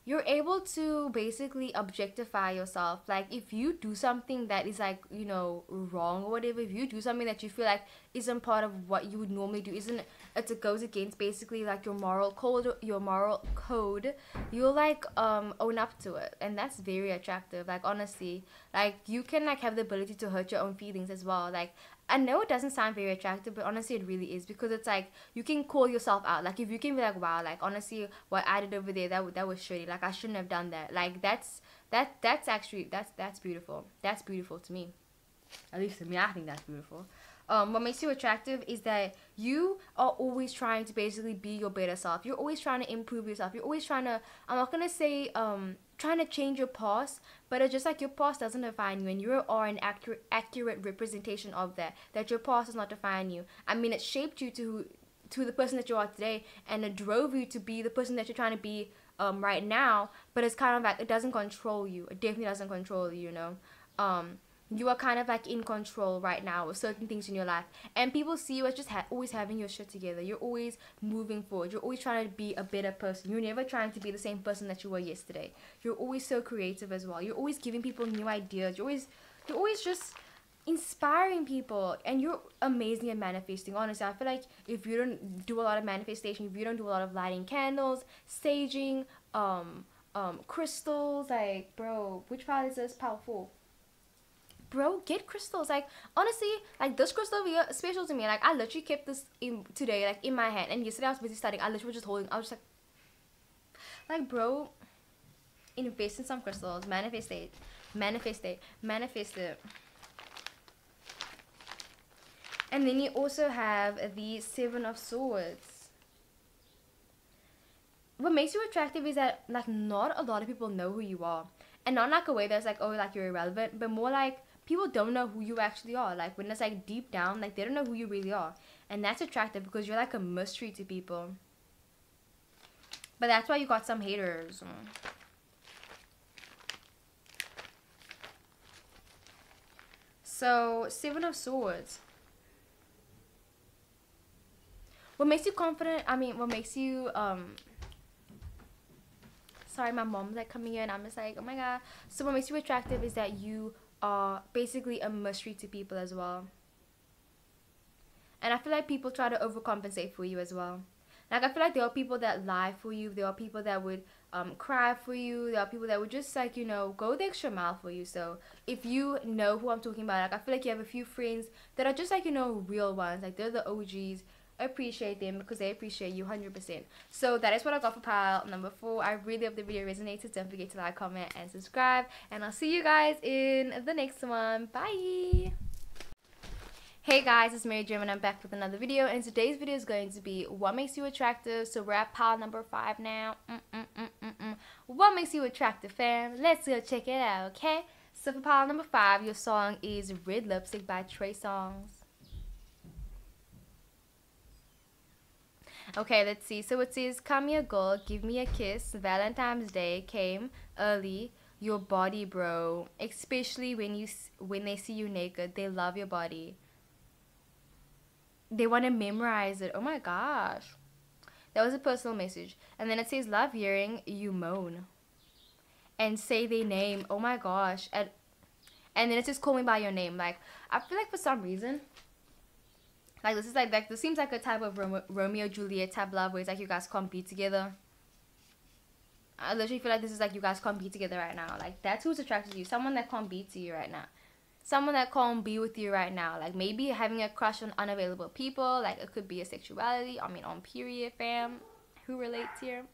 you're able to basically objectify yourself. Like if you do something that is like, you know, wrong or whatever, if you do something that you feel like isn't part of what you would normally do, isn't it goes against basically like your moral code your moral code, you'll like um own up to it. And that's very attractive. Like honestly. Like you can like have the ability to hurt your own feelings as well. Like I know it doesn't sound very attractive, but honestly, it really is because it's like you can call yourself out. Like if you can be like, "Wow, like honestly, what I did over there, that that was shitty. Like I shouldn't have done that." Like that's that that's actually that's that's beautiful. That's beautiful to me. At least to me, I think that's beautiful. Um, what makes you attractive is that you are always trying to basically be your better self. You're always trying to improve yourself. You're always trying to. I'm not gonna say um trying to change your past, but it's just like your past doesn't define you, and you are an accurate accurate representation of that. That your past does not define you. I mean, it shaped you to to the person that you are today, and it drove you to be the person that you're trying to be um right now. But it's kind of like it doesn't control you. It definitely doesn't control you. You know. Um, you are kind of like in control right now of certain things in your life. And people see you as just ha- always having your shit together. You're always moving forward. You're always trying to be a better person. You're never trying to be the same person that you were yesterday. You're always so creative as well. You're always giving people new ideas. You're always you're always just inspiring people. And you're amazing at manifesting honestly. I feel like if you don't do a lot of manifestation if you don't do a lot of lighting candles staging um um crystals like bro which part is this powerful bro get crystals like honestly like this crystal here special to me like i literally kept this in today like in my hand and yesterday i was busy studying i literally was just holding i was just like like bro invest in some crystals manifest it manifest it manifest it and then you also have the Seven of Swords. What makes you attractive is that like not a lot of people know who you are. And not like a way that's like, oh like you're irrelevant, but more like people don't know who you actually are. Like when it's like deep down, like they don't know who you really are. And that's attractive because you're like a mystery to people. But that's why you got some haters. So, Seven of Swords what makes you confident i mean what makes you um sorry my mom's like coming in i'm just like oh my god so what makes you attractive is that you are basically a mystery to people as well. And i feel like people try to overcompensate for you as well. Like i feel like there are people that lie for you there are people that would um, cry for you there are people that would just like you know go the extra mile for you. So if you know who i'm talking about like i feel like you have a few friends that are just like you know real ones like they're the og's appreciate them because they appreciate you 100%. So that is what I got for pile number four. I really hope the video resonated. Don't forget to like, comment, and subscribe. And I'll see you guys in the next one. Bye! Hey guys, it's Mary Jem and I'm back with another video and today's video is going to be what makes you attractive. So we're at pile number five now. Mm -mm -mm what makes you attractive fam? Let's go check it out, okay? So for pile number five, your song is Red Lipstick by Trey Songz. Okay, let's see. So it says, Come here, girl, give me a kiss. Valentine's Day came early. Your body, bro. Especially when you when they see you naked, they love your body. They want to memorize it. Oh my gosh. That was a personal message. And then it says, Love hearing you moan. And say their name. Oh my gosh. And, and then it says, Call me by your name. Like, I feel like for some reason, like this is like like this seems like a type of Rome Romeo Juliet type love where it's like you guys can't be together. I literally feel like this is like you guys can't be together right now. Like that's who's attracted to you. Someone that can't be to you right now. Someone that can't be with you right now. Like maybe having a crush on unavailable people. Like it could be a sexuality. I mean on period fam. Who relates here?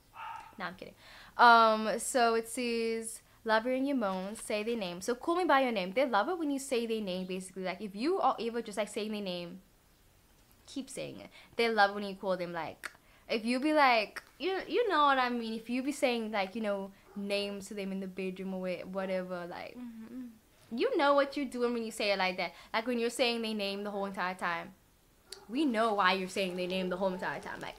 No, I'm kidding. Um, so it says love her in your moans, say their name. So call me by your name. They love it when you say their name basically. Like if you are ever just like saying their name keep saying it. They love when you call them like if you be like you you know what I mean. If you be saying like you know names to them in the bedroom or whatever, like mm-hmm. you know what you're doing when you say it like that. Like when you're saying their name the whole entire time. We know why you're saying their name the whole entire time. Like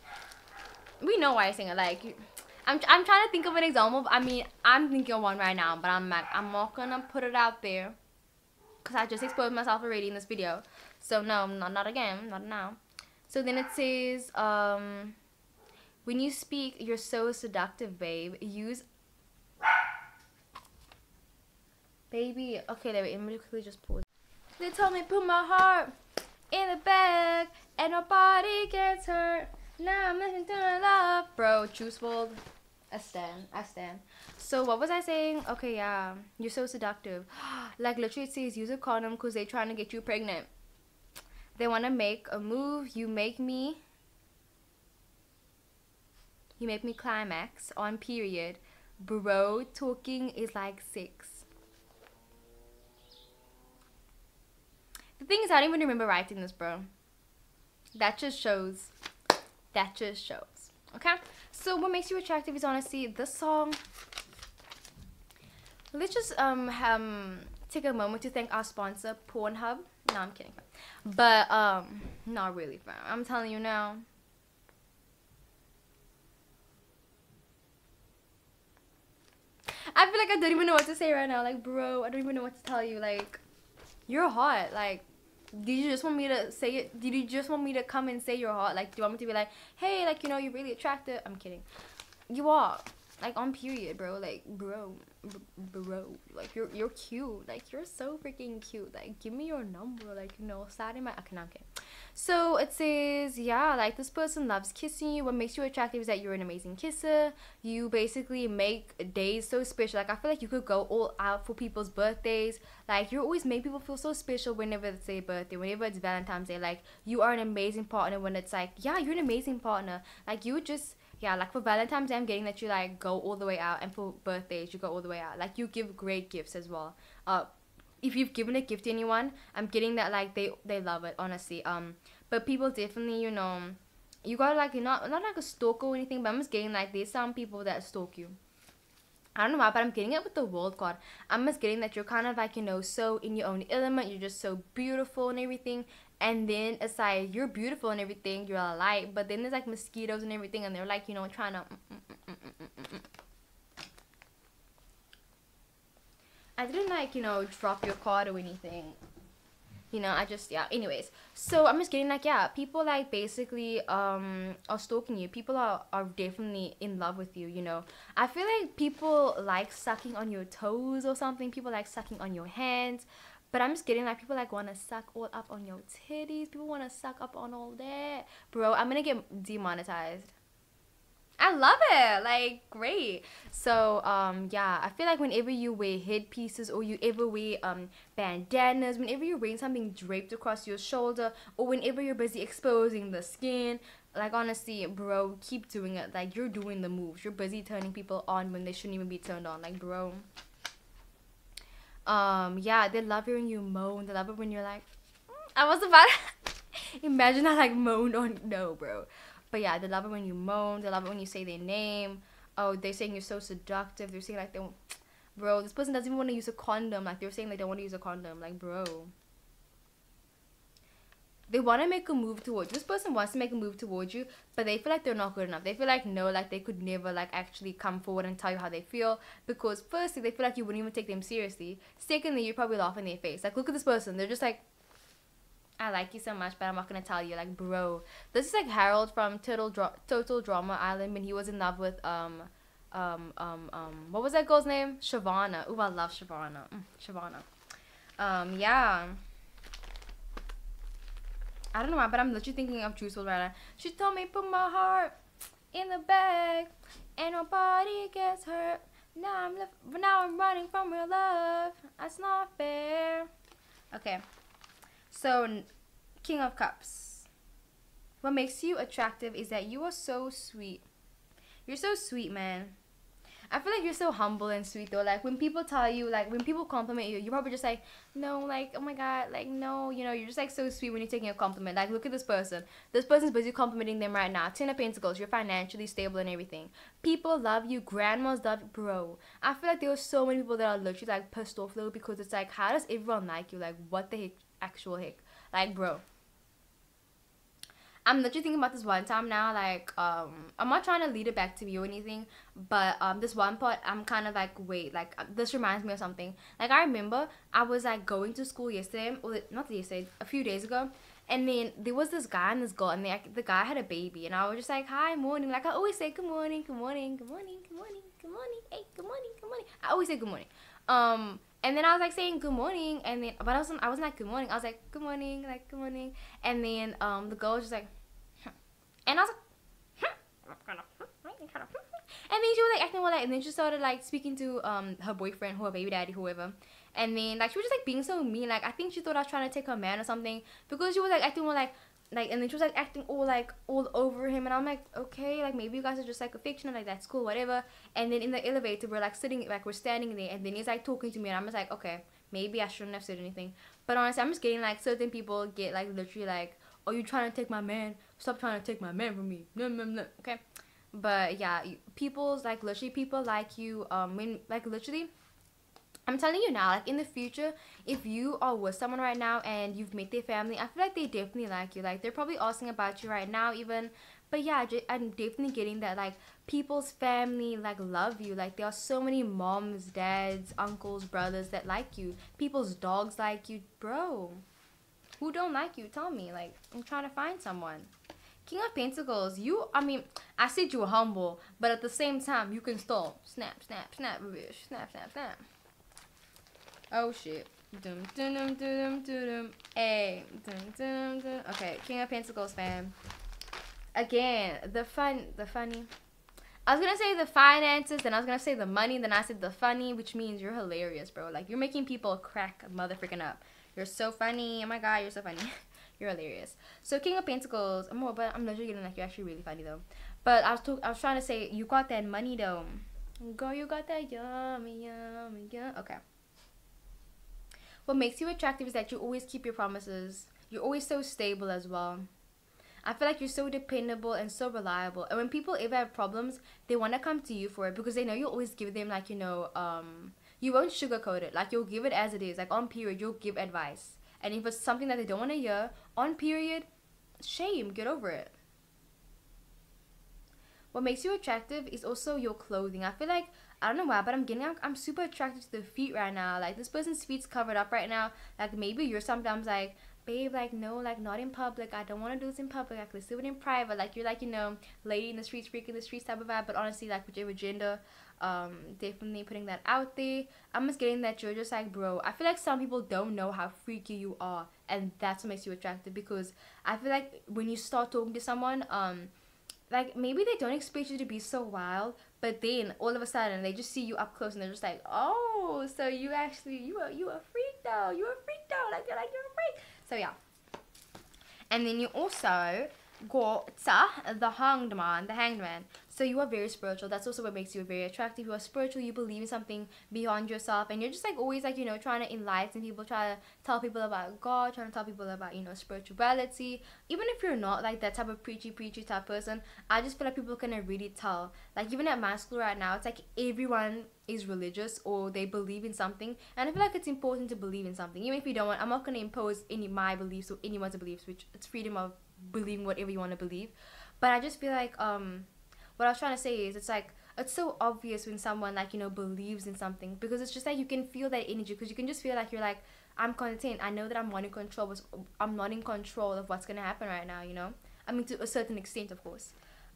we know why you're saying it. Like I'm I'm trying to think of an example. I mean I'm thinking of one right now, but I'm like I'm not gonna put it out there because I just exposed myself already in this video. So no, not, not again, not now. So then it says, um, when you speak, you're so seductive, babe. Use... Baby, okay, let me quickly just pause. They told me put my heart in the bag and nobody gets hurt. Now I'm listening to love. Bro, Juice WRLD. I stand. I stand. So what was I saying? Okay, yeah. You're so seductive. like literally it says use a condom because they're trying to get you pregnant. They want to make a move. You make me. You make me climax on period. Bro, talking is like six. The thing is, I don't even remember writing this, bro. That just shows. That just shows. Okay? So what makes you attractive is honestly this song. Let's just um, um take a moment to thank our sponsor, Pornhub. No, I'm kidding. But um, not really, fam. I'm telling you now. I feel like I don't even know what to say right now. Like, bro, I don't even know what to tell you. Like, you're hot. Like, did you just want me to say it? Did you just want me to come and say you're hot? Like, do you want me to be like, hey, like, you know, you're really attractive? I'm kidding. You are. Like, on period, bro. Like, bro. Bro. Like, you're you're cute. Like, you're so freaking cute. Like, give me your number. Like, you know, slide in my. Okay, I'm. So it says, yeah, like this person loves kissing you. What makes you attractive is that you're an amazing kisser. You basically make days so special. Like I feel like you could go all out for people's birthdays. Like you always make people feel so special whenever it's their birthday, whenever it's Valentine's Day. Like you are an amazing partner when it's like, yeah, you're an amazing partner. Like you just yeah, like for Valentine's Day, I'm getting that you like go all the way out, and for birthdays, you go all the way out. Like you give great gifts as well. Uh, if you've given a gift to anyone, I'm getting that like they they love it honestly. Um, but people definitely you know, you gotta like you're not not like a stalker or anything, but I'm just getting like there's some people that stalk you. I don't know why, but I'm getting it with the world card. I'm just getting that you're kind of like, you know, so in your own element. You're just so beautiful and everything. And then it's like, you're beautiful and everything. You're a light. But then there's like mosquitoes and everything. And they're like, you know, trying to. Mm, mm, mm, I didn't like, you know, drop your card or anything. You know, I just yeah. Anyways, so I'm just getting like yeah, people like basically um are stalking you. People are are definitely in love with you. You know, I feel like people like sucking on your toes or something. People like sucking on your hands. But I'm just getting like people like want to suck all up on your titties. People want to suck up on all that. Bro, I'm gonna get demonetized. I love it. Like great. So um yeah, I feel like whenever you wear headpieces or you ever wear um bandanas, whenever you're wearing something draped across your shoulder, or whenever you're busy exposing the skin, like honestly, bro, keep doing it. Like you're doing the moves. You're busy turning people on when they shouldn't even be turned on. Like bro. Um yeah, they love when you moan. They love it when you're like, mm. I was about. to Imagine I like moan on no, bro. But yeah, they love it when you moan. They love it when you say their name. Oh, they're saying you're so seductive. They're saying like they, bro, this person doesn't even want to use a condom. Like they're saying like they don't want to use a condom. Like bro, they want to make a move towards this person wants to make a move towards you, but they feel like they're not good enough. They feel like no, like they could never like actually come forward and tell you how they feel because firstly they feel like you wouldn't even take them seriously. Secondly, you probably laugh in their face. Like look at this person. They're just like I like you so much, but I'm not gonna tell you. Like, bro, this is like Harold from Total Dra- Total Drama Island when he was in love with um, um, um, um, what was that girl's name? Shavana. Ooh, I love Shavana. Mm, Shavana. Um, yeah. I don't know why, but I'm literally thinking of Juice WRLD right now. She told me put my heart in the bag, and nobody gets hurt. Now I'm left, now I'm running from real love. That's not fair. Okay. So, King of Cups. What makes you attractive is that you are so sweet. You're so sweet, man. I feel like you're so humble and sweet though. Like when people tell you, like when people compliment you, you're probably just like, no, like oh my god, like no, you know, you're just like so sweet when you're taking a compliment. Like look at this person. This person's busy complimenting them right now. Ten of Pentacles. You're financially stable and everything. People love you. Grandmas love you, bro. I feel like there are so many people that are literally like pissed off though because it's like, how does everyone like you? Like what the heck, actual heck? Like bro. I'm literally thinking about this one time now. Like, um, I'm not trying to lead it back to you or anything, but um, this one part, I'm kind of like, wait, like uh, this reminds me of something. Like, I remember I was like going to school yesterday, or not yesterday, a few days ago, and then there was this guy and this girl, and they, the guy had a baby, and I was just like, hi, morning. Like I always say, good morning, good morning, good morning, good morning, good morning, hey, good morning, good morning. I always say good morning. Um, and then I was like saying good morning, and then but I wasn't I wasn't like good morning. I was like good morning, like good morning, and then um the girl was just like, and I was like, and then she was like acting all like, and then she started like speaking to um her boyfriend, or her baby daddy, whoever. And then like she was just like being so mean. Like I think she thought I was trying to take her man or something because she was like acting more like like and then she was like acting all like all over him and I'm like okay like maybe you guys are just like affectionate like that's cool whatever. And then in the elevator we're like sitting like we're standing there and then he's like talking to me and I'm just like okay maybe I shouldn't have said anything. But honestly I'm just getting like certain people get like literally like oh you trying to take my man? Stop trying to take my man from me. No no no okay? But yeah people's like literally people like you um when like literally I'm telling you now, like in the future, if you are with someone right now and you've met their family, I feel like they definitely like you. Like they're probably asking about you right now, even. But yeah, I'm definitely getting that. Like people's family like love you. Like there are so many moms, dads, uncles, brothers that like you. People's dogs like you, bro. Who don't like you? Tell me. Like I'm trying to find someone. King of Pentacles, you, I mean, I said you were humble, but at the same time, you can still snap, snap, snap, bitch, snap, snap, snap. Oh shit. Dum dum dum dum dum dum. Hey. Dum dum dum. Okay, King of Pentacles fam. Again, the fun, the funny. I was gonna say the finances, then I was gonna say the money, then I said the funny, which means you're hilarious, bro. Like you're making people crack motherfucking up. You're so funny. Oh my god, you're so funny. you're hilarious. So King of Pentacles, I'm more, but I'm literally getting like you're actually really funny though. But I was I was trying to say you got that money though. Girl, you got that yummy, yummy, yum. Okay. What makes you attractive is that you always keep your promises. You're always so stable as well. I feel like you're so dependable and so reliable. And when people ever have problems, they want to come to you for it because they know you'll always give them like, you know, um you won't sugarcoat it. Like you'll give it as it is. Like on period, you'll give advice. And if it's something that they don't want to hear, on period, shame, get over it. What makes you attractive is also your clothing. I feel like I don't know why, but I'm getting I'm super attracted to the feet right now. Like this person's feet's covered up right now. Like maybe you're sometimes like, babe, like no, like not in public. I don't want to do this in public. Like let's do it in private. Like you're like you know, lady in the streets, freak in the streets type of vibe. But honestly, like whichever gender, um, definitely putting that out there. I'm just getting that you're just like, bro. I feel like some people don't know how freaky you are, and that's what makes you attractive. Because I feel like when you start talking to someone, um like maybe they don't expect you to be so wild, but then all of a sudden they just see you up close and they're just like, oh, so you actually you are you a freak though, you a freak though, like you're like you're a freak. So yeah. And then you also got the hanged man, the hanged man. So you are very spiritual. That's also what makes you very attractive. You are spiritual. You believe in something beyond yourself, and you're just like always like you know trying to enlighten people, trying to tell people about God, trying to tell people about you know spirituality. Even if you're not like that type of preachy preachy type person, I just feel like people can really tell. Like even at my school right now, it's like everyone is religious or they believe in something, and I feel like it's important to believe in something. Even if you don't want, I'm not gonna impose any my beliefs or anyone's beliefs, which it's freedom of believing whatever you want to believe. But I just feel like um what I was trying to say is it's like it's so obvious when someone like you know believes in something because it's just like you can feel that energy because you can just feel like you're like I'm content. I know that I'm not in control, but I'm not in control of what's gonna happen right now. You know, I mean to a certain extent, of course.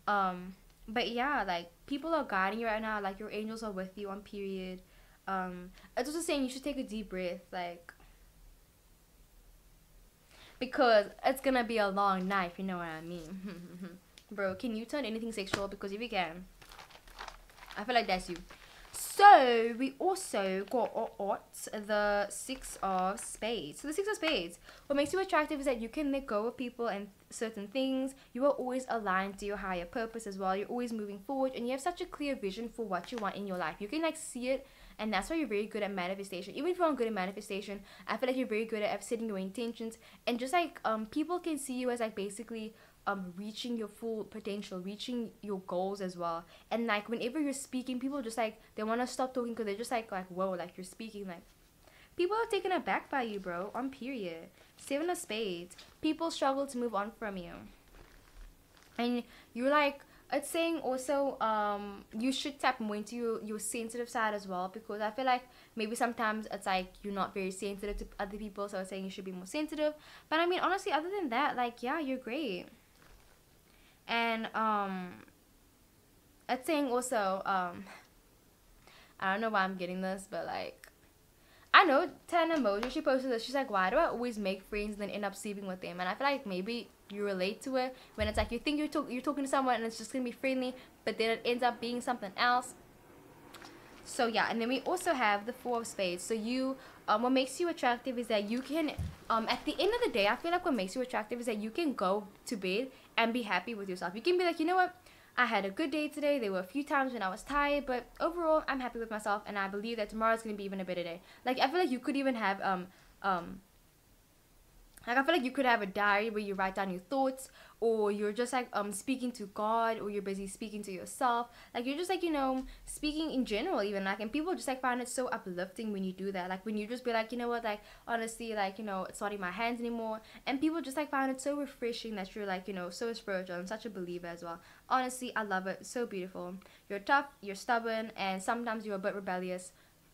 Um, but yeah, like people are guiding you right now. Like your angels are with you on period. Um, it's also saying you should take a deep breath, like because it's gonna be a long night. You know what I mean. Bro, can you turn anything sexual? Because if you can, I feel like that's you. So we also got the six of spades. So the six of spades, what makes you attractive is that you can let go of people and certain things. You are always aligned to your higher purpose as well. You're always moving forward, and you have such a clear vision for what you want in your life. You can like see it, and that's why you're very good at manifestation. Even if you're not good at manifestation, I feel like you're very good at setting your intentions, and just like um people can see you as like basically um reaching your full potential reaching your goals as well. And like whenever you're speaking people just like they want to stop talking because they're just like like whoa like you're speaking like people are taken aback by you bro on period. Seven of spades. People struggle to move on from you. And you're like it's saying also um you should tap more into your, your sensitive side as well because I feel like maybe sometimes it's like you're not very sensitive to other people so it's saying you should be more sensitive. But I mean honestly other than that like yeah you're great and um a thing also um I don't know why I'm getting this, but like I know Ten Emoji, she posted this. She's like, why do I always make friends and then end up sleeping with them? And I feel like maybe you relate to it when it's like you think you're, talk- you're talking to someone and it's just gonna be friendly, but then it ends up being something else. So yeah, and then we also have the Four of Spades. So you, um, what makes you attractive is that you can, um, at the end of the day, I feel like what makes you attractive is that you can go to bed and be happy with yourself. You can be like, you know what? I had a good day today. There were a few times when I was tired, but overall, I'm happy with myself, and I believe that tomorrow's gonna be even a better day. Like I feel like you could even have um um like I feel like you could have a diary where you write down your thoughts or you're just like um speaking to God or you're busy speaking to yourself. Like you're just like, you know, speaking in general even like and people just like find it so uplifting when you do that. Like when you just be like, you know what, like honestly, like, you know, it's not in my hands anymore. And people just like find it so refreshing that you're like, you know, so spiritual and such a believer as well. Honestly, I love it. So beautiful. You're tough, you're stubborn, and sometimes you're a bit rebellious.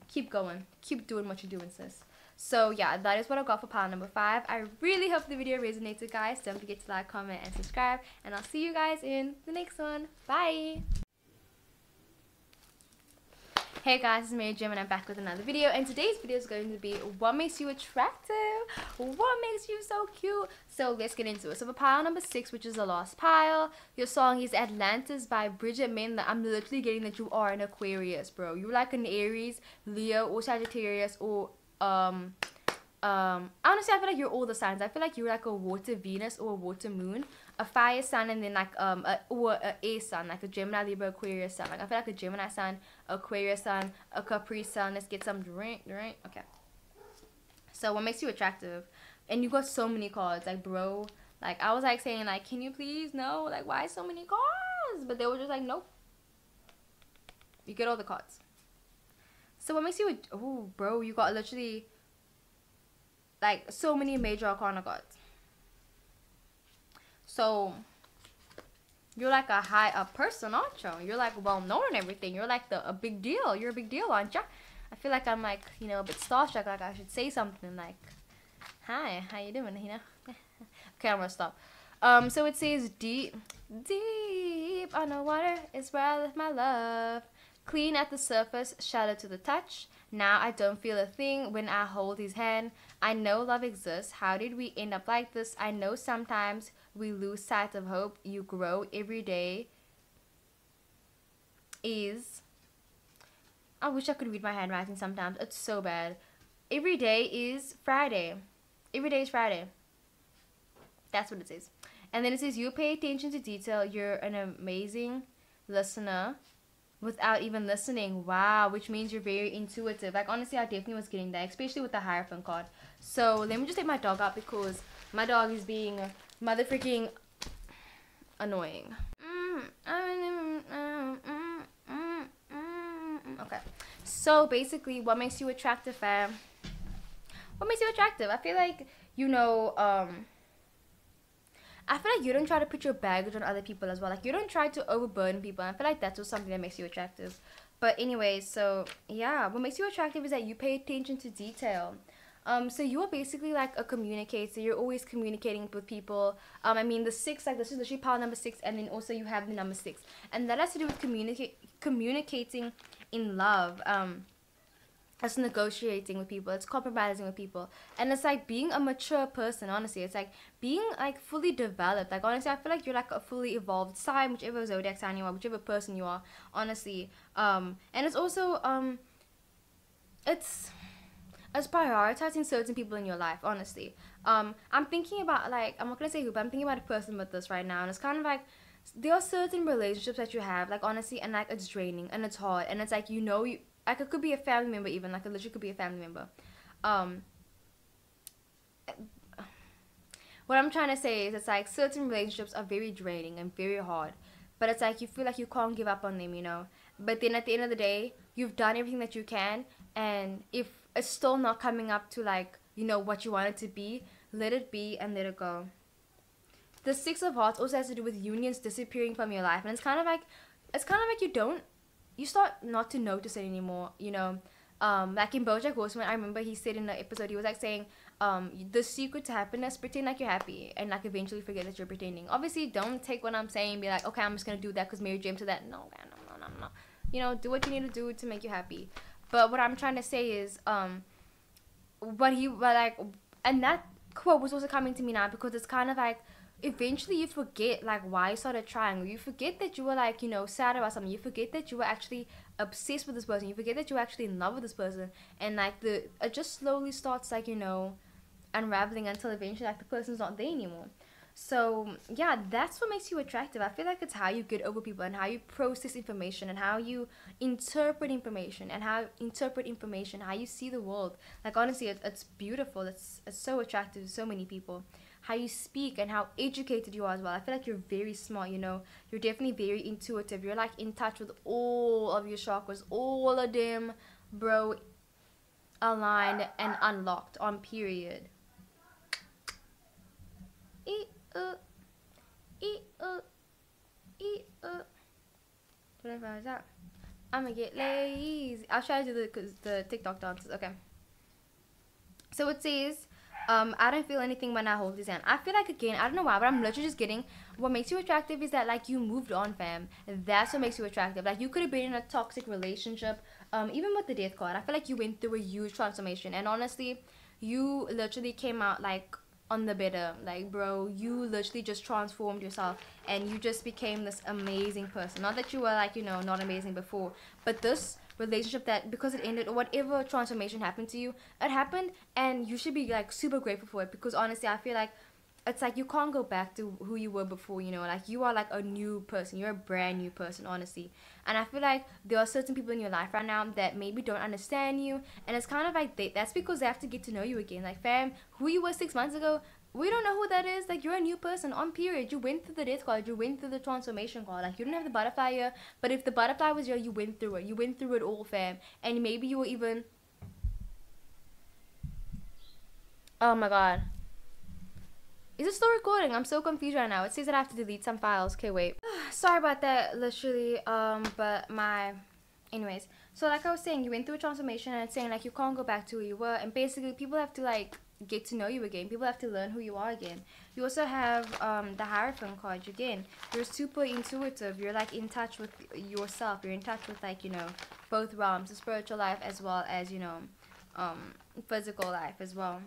Keep going. Keep doing what you're doing, sis. So yeah, that is what I got for pile number five. I really hope the video resonated, guys. Don't forget to like, comment, and subscribe. And I'll see you guys in the next one. Bye! Hey guys, it's Mary Jem and I'm back with another video and today's video is going to be what makes you attractive? What makes you so cute? So let's get into it. So for pile number six, which is the last pile, your song is Atlantis by Bridgit Mendler. I'm literally getting that you are an Aquarius, bro. You're like an Aries, Leo, or Sagittarius, or um um honestly I feel like you're all the signs. I feel like you're like a water Venus or a water moon, a fire sun and then like um a or a air sun, like a Gemini Libra Aquarius sun. Like I feel like a Gemini sun, Aquarius sun, a Capri. Let's get some drink, drink. Okay. So what makes you attractive? And you got so many cards, like bro. Like I was like saying like, can you please no? Like why so many cards? But they were just like, nope. You get all the cards. So what makes you? Oh, bro, you got literally like so many major arcana cards. So you're like a high a person, aren't you? You're like well known and everything. You're like the a big deal. You're a big deal, aren't you? I feel like I'm like you know a bit starstruck. Like I should say something like, "Hi, how you doing?" You know. okay, I'm gonna stop. Um, so it says deep, deep on the underwater is where I live my love. Clean at the surface, shallow to the touch. Now I don't feel a thing when I hold his hand. I know love exists. How did we end up like this? I know sometimes we lose sight of hope. You grow every day. Is. I wish I could read my handwriting sometimes. It's so bad. Every day is Friday. Every day is Friday. That's what it says. And then it says, You pay attention to detail. You're an amazing listener without even listening. Wow, which means you're very intuitive. Like honestly, I definitely was getting that, especially with the Hierophant card. So let me just take my dog out because my dog is being mother freaking annoying. Okay, so basically, what makes you attractive, fam? What makes you attractive? I feel like you know, um I feel like you don't try to put your baggage on other people as well. Like you don't try to overburden people. I feel like that's just something that makes you attractive. But anyway, so yeah, what makes you attractive is that you pay attention to detail. Um, so you are basically like a communicator. You're always communicating with people. Um, I mean the six, like this is literally power number six, and then also you have the number six, and that has to do with communicate communicating in love. Um, it's negotiating with people it's compromising with people. And it's like being a mature person honestly. It's like being like fully developed. Like honestly i feel like you're like a fully evolved sign whichever zodiac sign you are whichever person you are honestly. Um and it's also um it's it's prioritizing certain people in your life honestly. Um i'm thinking about like i'm not gonna say who but i'm thinking about a person with this right now. And it's kind of like there are certain relationships that you have like honestly and like it's draining and it's hard and it's like you know you like it could be a family member even like it literally could be a family member. Um what i'm trying to say is it's like certain relationships are very draining and very hard but it's like you feel like you can't give up on them you know? But then at the end of the day you've done everything that you can and if it's still not coming up to like you know what you want it to be let it be and let it go. The six of hearts also has to do with unions disappearing from your life and it's kind of like it's kind of like you don't you start not to notice it anymore. You know, um, like in BoJack Horseman, I remember he said in the episode he was like saying, um, the secret to happiness, pretend like you're happy, and like eventually forget that you're pretending. Obviously, don't take what I'm saying, be like, okay, I'm just gonna do that because Mary James said that. No, no, no, no, no. You know, do what you need to do to make you happy. But what I'm trying to say is, um, what he, but like, and that quote was also coming to me now because it's kind of like eventually you forget like why you started trying you forget that you were like you know sad about something you forget that you were actually obsessed with this person you forget that you were actually in love with this person and like the it just slowly starts like you know unraveling until eventually like the person's not there anymore So yeah, that's what makes you attractive. I feel like it's how you get over people and how you process information and how you interpret information and how interpret information, how you see the world. Like honestly, it, it's beautiful. It's it's so attractive to so many people. How you speak and how educated you are as well. I feel like you're very smart. You know, you're definitely very intuitive. You're like in touch with all of your chakras, all of them, bro, aligned and unlocked on period. Eat up, uh, eat up, uh, eat up. Uh. Whatever? I'm gonna get lazy. I'll try to do the the TikTok dances. Okay. So it says, um, I don't feel anything when I hold his hand. I feel like again, I don't know why, but I'm literally just getting. What makes you attractive is that like you moved on, fam. That's what makes you attractive. Like you could have been in a toxic relationship. Um, even with the death card, I feel like you went through a huge transformation, and honestly, you literally came out like on the better. Like, bro, you literally just transformed yourself and you just became this amazing person. Not that you were like, you know, not amazing before, but this relationship that because it ended or whatever transformation happened to you, it happened and you should be like super grateful for it because honestly, I feel like it's like you can't go back to who you were before, you know, like you are like a new person. You're a brand new person, honestly. And I feel like there are certain people in your life right now that maybe don't understand you. And it's kind of like they, that's because they have to get to know you again. Like, fam, who you were six months ago, we don't know who that is. Like, you're a new person on period. You went through the death card. You went through the transformation card. Like, you don't have the butterfly here. But if the butterfly was here, you went through it. You went through it all, fam. And maybe you were even. Oh my god. Is it still recording? I'm so confused right now. It says that I have to delete some files. Okay, wait. Sorry about that, literally. Um, but my, anyways. So like I was saying, you went through a transformation, and it's saying like you can't go back to who you were, and basically people have to like get to know you again. People have to learn who you are again. You also have um, the Hierophant card again. You're super intuitive. You're like in touch with yourself. You're in touch with like you know both realms, the spiritual life as well as you know um, physical life as well.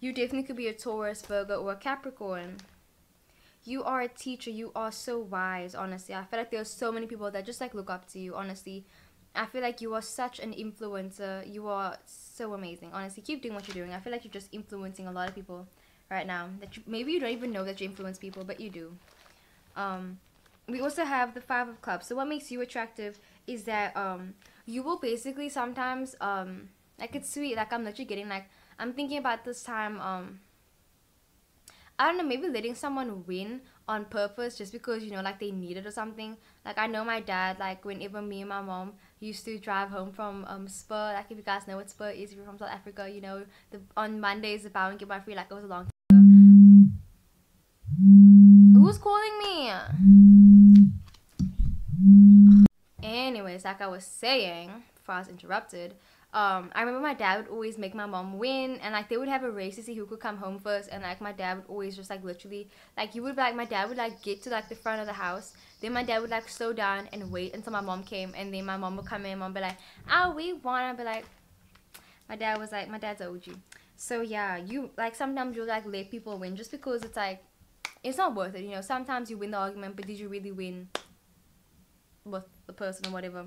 You definitely could be a Taurus, Virgo, or a Capricorn. You are a teacher. You are so wise, honestly. I feel like there are so many people that just like look up to you, honestly. I feel like you are such an influencer. You are so amazing. Honestly, keep doing what you're doing. I feel like you're just influencing a lot of people right now. That you, maybe you don't even know that you influence people, but you do. Um, we also have the five of clubs. So what makes you attractive is that um, you will basically sometimes um, like it's sweet. Like I'm literally getting like I'm thinking about this time, um, I don't know, maybe letting someone win on purpose just because, you know, like they need it or something. Like I know my dad, like whenever me and my mom used to drive home from um Spur, like if you guys know what Spur is, if you're from South Africa, you know, the on Mondays the buy and get my free, like it was a long time. Who's calling me? Anyways, like I was saying, before I was interrupted, um, I remember my dad would always make my mom win, and like they would have a race to see who could come home first, and like my dad would always just like literally like you would be like my dad would like get to like the front of the house, then my dad would like slow down and wait until my mom came, and then my mom would come in, and mom be like, "Oh, we want," I'd be like, my dad was like, my dad's OG, so yeah, you like sometimes you like let people win just because it's like it's not worth it, you know. Sometimes you win the argument, but did you really win with the person or whatever?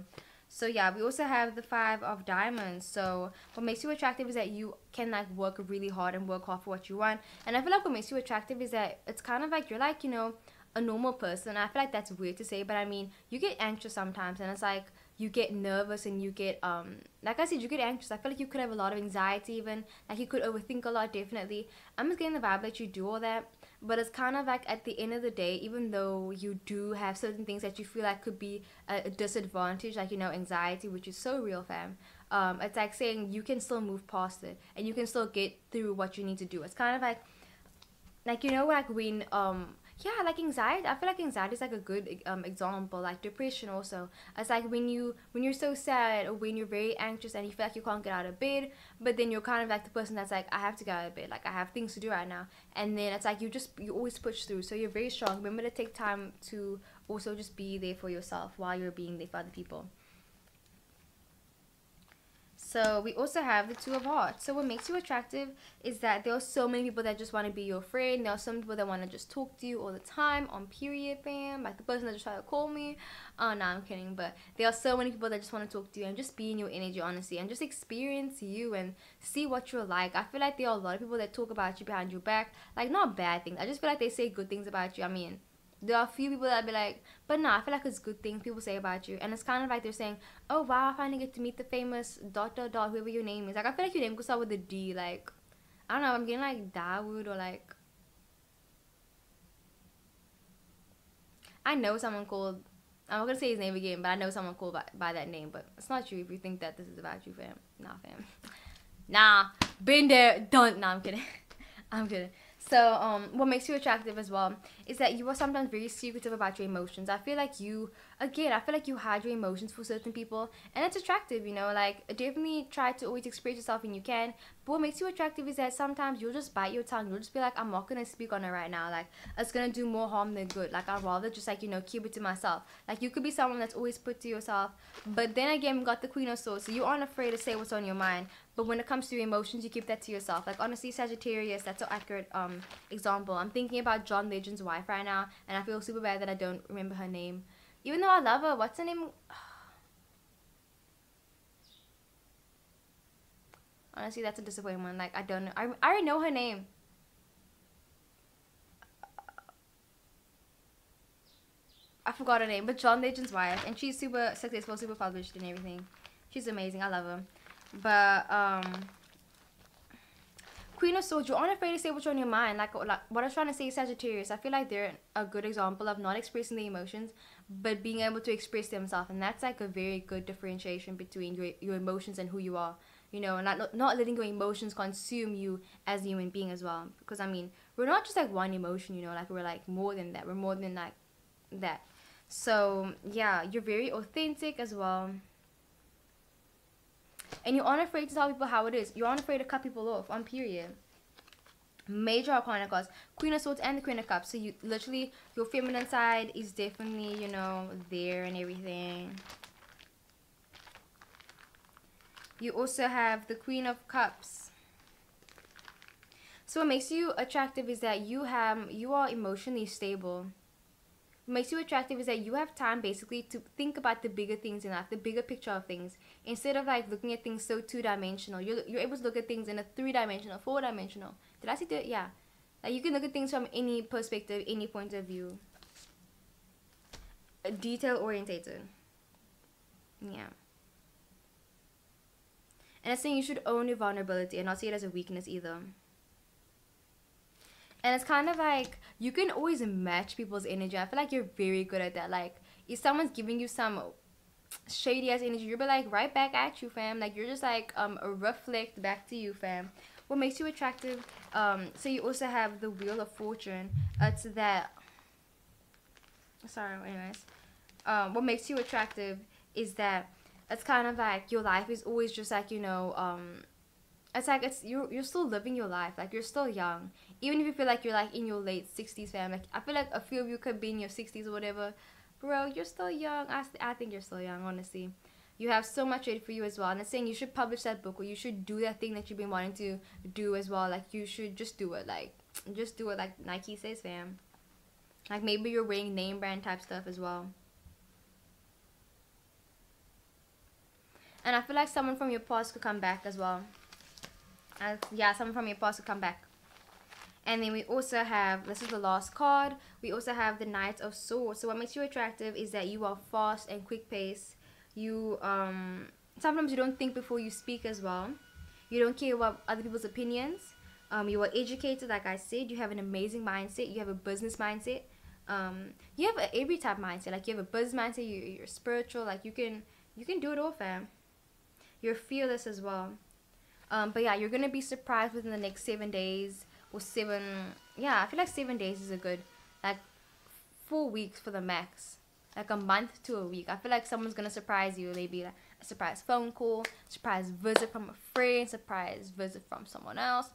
So yeah, we also have the five of diamonds. So what makes you attractive is that you can like work really hard and work hard for what you want. And I feel like what makes you attractive is that it's kind of like you're like, you know, a normal person. I feel like that's weird to say, but I mean, you get anxious sometimes and it's like you get nervous and you get um like I said, you get anxious. I feel like you could have a lot of anxiety even. Like you could overthink a lot definitely. I'm just getting the vibe that you do all that but it's kind of like at the end of the day even though you do have certain things that you feel like could be a, disadvantage like you know anxiety which is so real fam um, it's like saying you can still move past it and you can still get through what you need to do. It's kind of like like you know like when um yeah like anxiety i feel like anxiety is like a good um, example like depression also. It's like when you when you're so sad or when you're very anxious and you feel like you can't get out of bed but then you're kind of like the person that's like i have to get out of bed like i have things to do right now. And then it's like you just you always push through. So you're very strong. Remember to take time to also just be there for yourself while you're being there for other people So we also have the two of hearts. So what makes you attractive is that there are so many people that just want to be your friend. There are some people that want to just talk to you all the time on period, fam. Like the person that just tried to call me. Oh, no, I'm kidding. But there are so many people that just want to talk to you and just be in your energy, honestly, and just experience you and see what you're like. I feel like there are a lot of people that talk about you behind your back. Like, not bad things. I just feel like they say good things about you. I mean, there are a few people that be like, but nah, I feel like it's good things people say about you. And it's kind of like they're saying, oh wow, I finally get to meet the famous dot dot dot, whoever your name is. Like, I feel like your name could start with a D. Like, I don't know, I'm getting like Dawood or like. I know someone called. I'm not gonna say his name again, but I know someone called by, by that name. But it's not true if you think that this is about you, fam. Nah, fam. Nah, been there, done. Nah, I'm kidding. I'm kidding. So, um, what makes you attractive as well is that you are sometimes very secretive about your emotions. I feel like you, again, I feel like you hide your emotions for certain people, and it's attractive, you know. Like, definitely try to always express yourself when you can. But what makes you attractive is that sometimes you'll just bite your tongue. You'll just be like, I'm not gonna speak on it right now. Like, it's gonna do more harm than good. Like, I'd rather just like you know keep it to myself. Like, you could be someone that's always put to yourself, but then again, we got the Queen of Swords, so you aren't afraid to say what's on your mind. But when it comes to your emotions, you keep that to yourself. Like honestly, Sagittarius, that's an accurate um example. I'm thinking about John Legend's wife right now, and I feel super bad that I don't remember her name. Even though I love her, what's her name? Honestly, that's a disappointment. Like I don't know. I I already know her name. I forgot her name, but John Legend's wife, and she's super successful, super published, and everything. She's amazing. I love her. But um Queen of Swords, you aren't afraid to say what's on your mind. Like, like what I was trying to say Sagittarius. I feel like they're a good example of not expressing the emotions, but being able to express themselves. And that's like a very good differentiation between your, your emotions and who you are. You know, and not, not letting your emotions consume you as a human being as well. Because, I mean, we're not just like one emotion, you know, like we're like more than that. We're more than like that. So, yeah, you're very authentic as well and you aren't afraid to tell people how it is. You aren't afraid to cut people off on period. Major arcana cards, Queen of Swords and the Queen of Cups. So you literally your feminine side is definitely you know there and everything. You also have the Queen of Cups. So what makes you attractive is that you have you are emotionally stable makes you attractive is that you have time basically to think about the bigger things in life, the bigger picture of things. Instead of like looking at things so two dimensional, you're, you're able to look at things in a three dimensional, four dimensional. Did I see that? Yeah. Like you can look at things from any perspective, any point of view. Detail orientated. Yeah. And it's saying you should own your vulnerability and not see it as a weakness either. And it's kind of like you can always match people's energy. I feel like you're very good at that. Like if someone's giving you some shady ass energy, you'll be like right back at you, fam. Like you're just like um a reflect back to you, fam. What makes you attractive? Um, so you also have the wheel of fortune. It's that. Sorry, anyways. Um, what makes you attractive is that it's kind of like your life is always just like you know um it's like it's you're you're still living your life like you're still young. Even if you feel like you're like in your late 60s fam like i feel like a few of you could be in your 60s or whatever. Bro you're still young. I, I think you're still young honestly. You have so much ready for you as well. And it's saying you should publish that book or you should do that thing that you've been wanting to do as well. Like you should just do it like just do it like nike says fam. Like maybe you're wearing name brand type stuff as well and i feel like someone from your past could come back as well uh, yeah, someone from your past could come back. And then we also have, this is the last card, we also have the Knight of Swords. So what makes you attractive is that you are fast and quick pace. You, um, sometimes you don't think before you speak as well. You don't care about other people's opinions. Um, you are educated, like I said. You have an amazing mindset. You have a business mindset. Um, you have a, every type mindset. Like you have a business mindset. You, you're spiritual. Like you can, you can do it all, fam. You're fearless as well. Um, but yeah, you're gonna be surprised within the next seven days or seven. Yeah, I feel like seven days is a good, like, four weeks for the max. Like a month to a week. I feel like someone's gonna surprise you. Maybe be like, surprise phone call, surprise visit from a friend, surprise visit from someone else.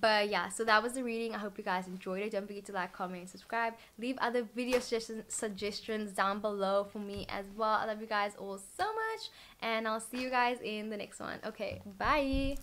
But yeah, so that was the reading. I hope you guys enjoyed it. Don't forget to like, comment, and subscribe. Leave other video suggestions, suggestions down below for me as well. I love you guys all so much. And I'll see you guys in the next one. Okay, bye.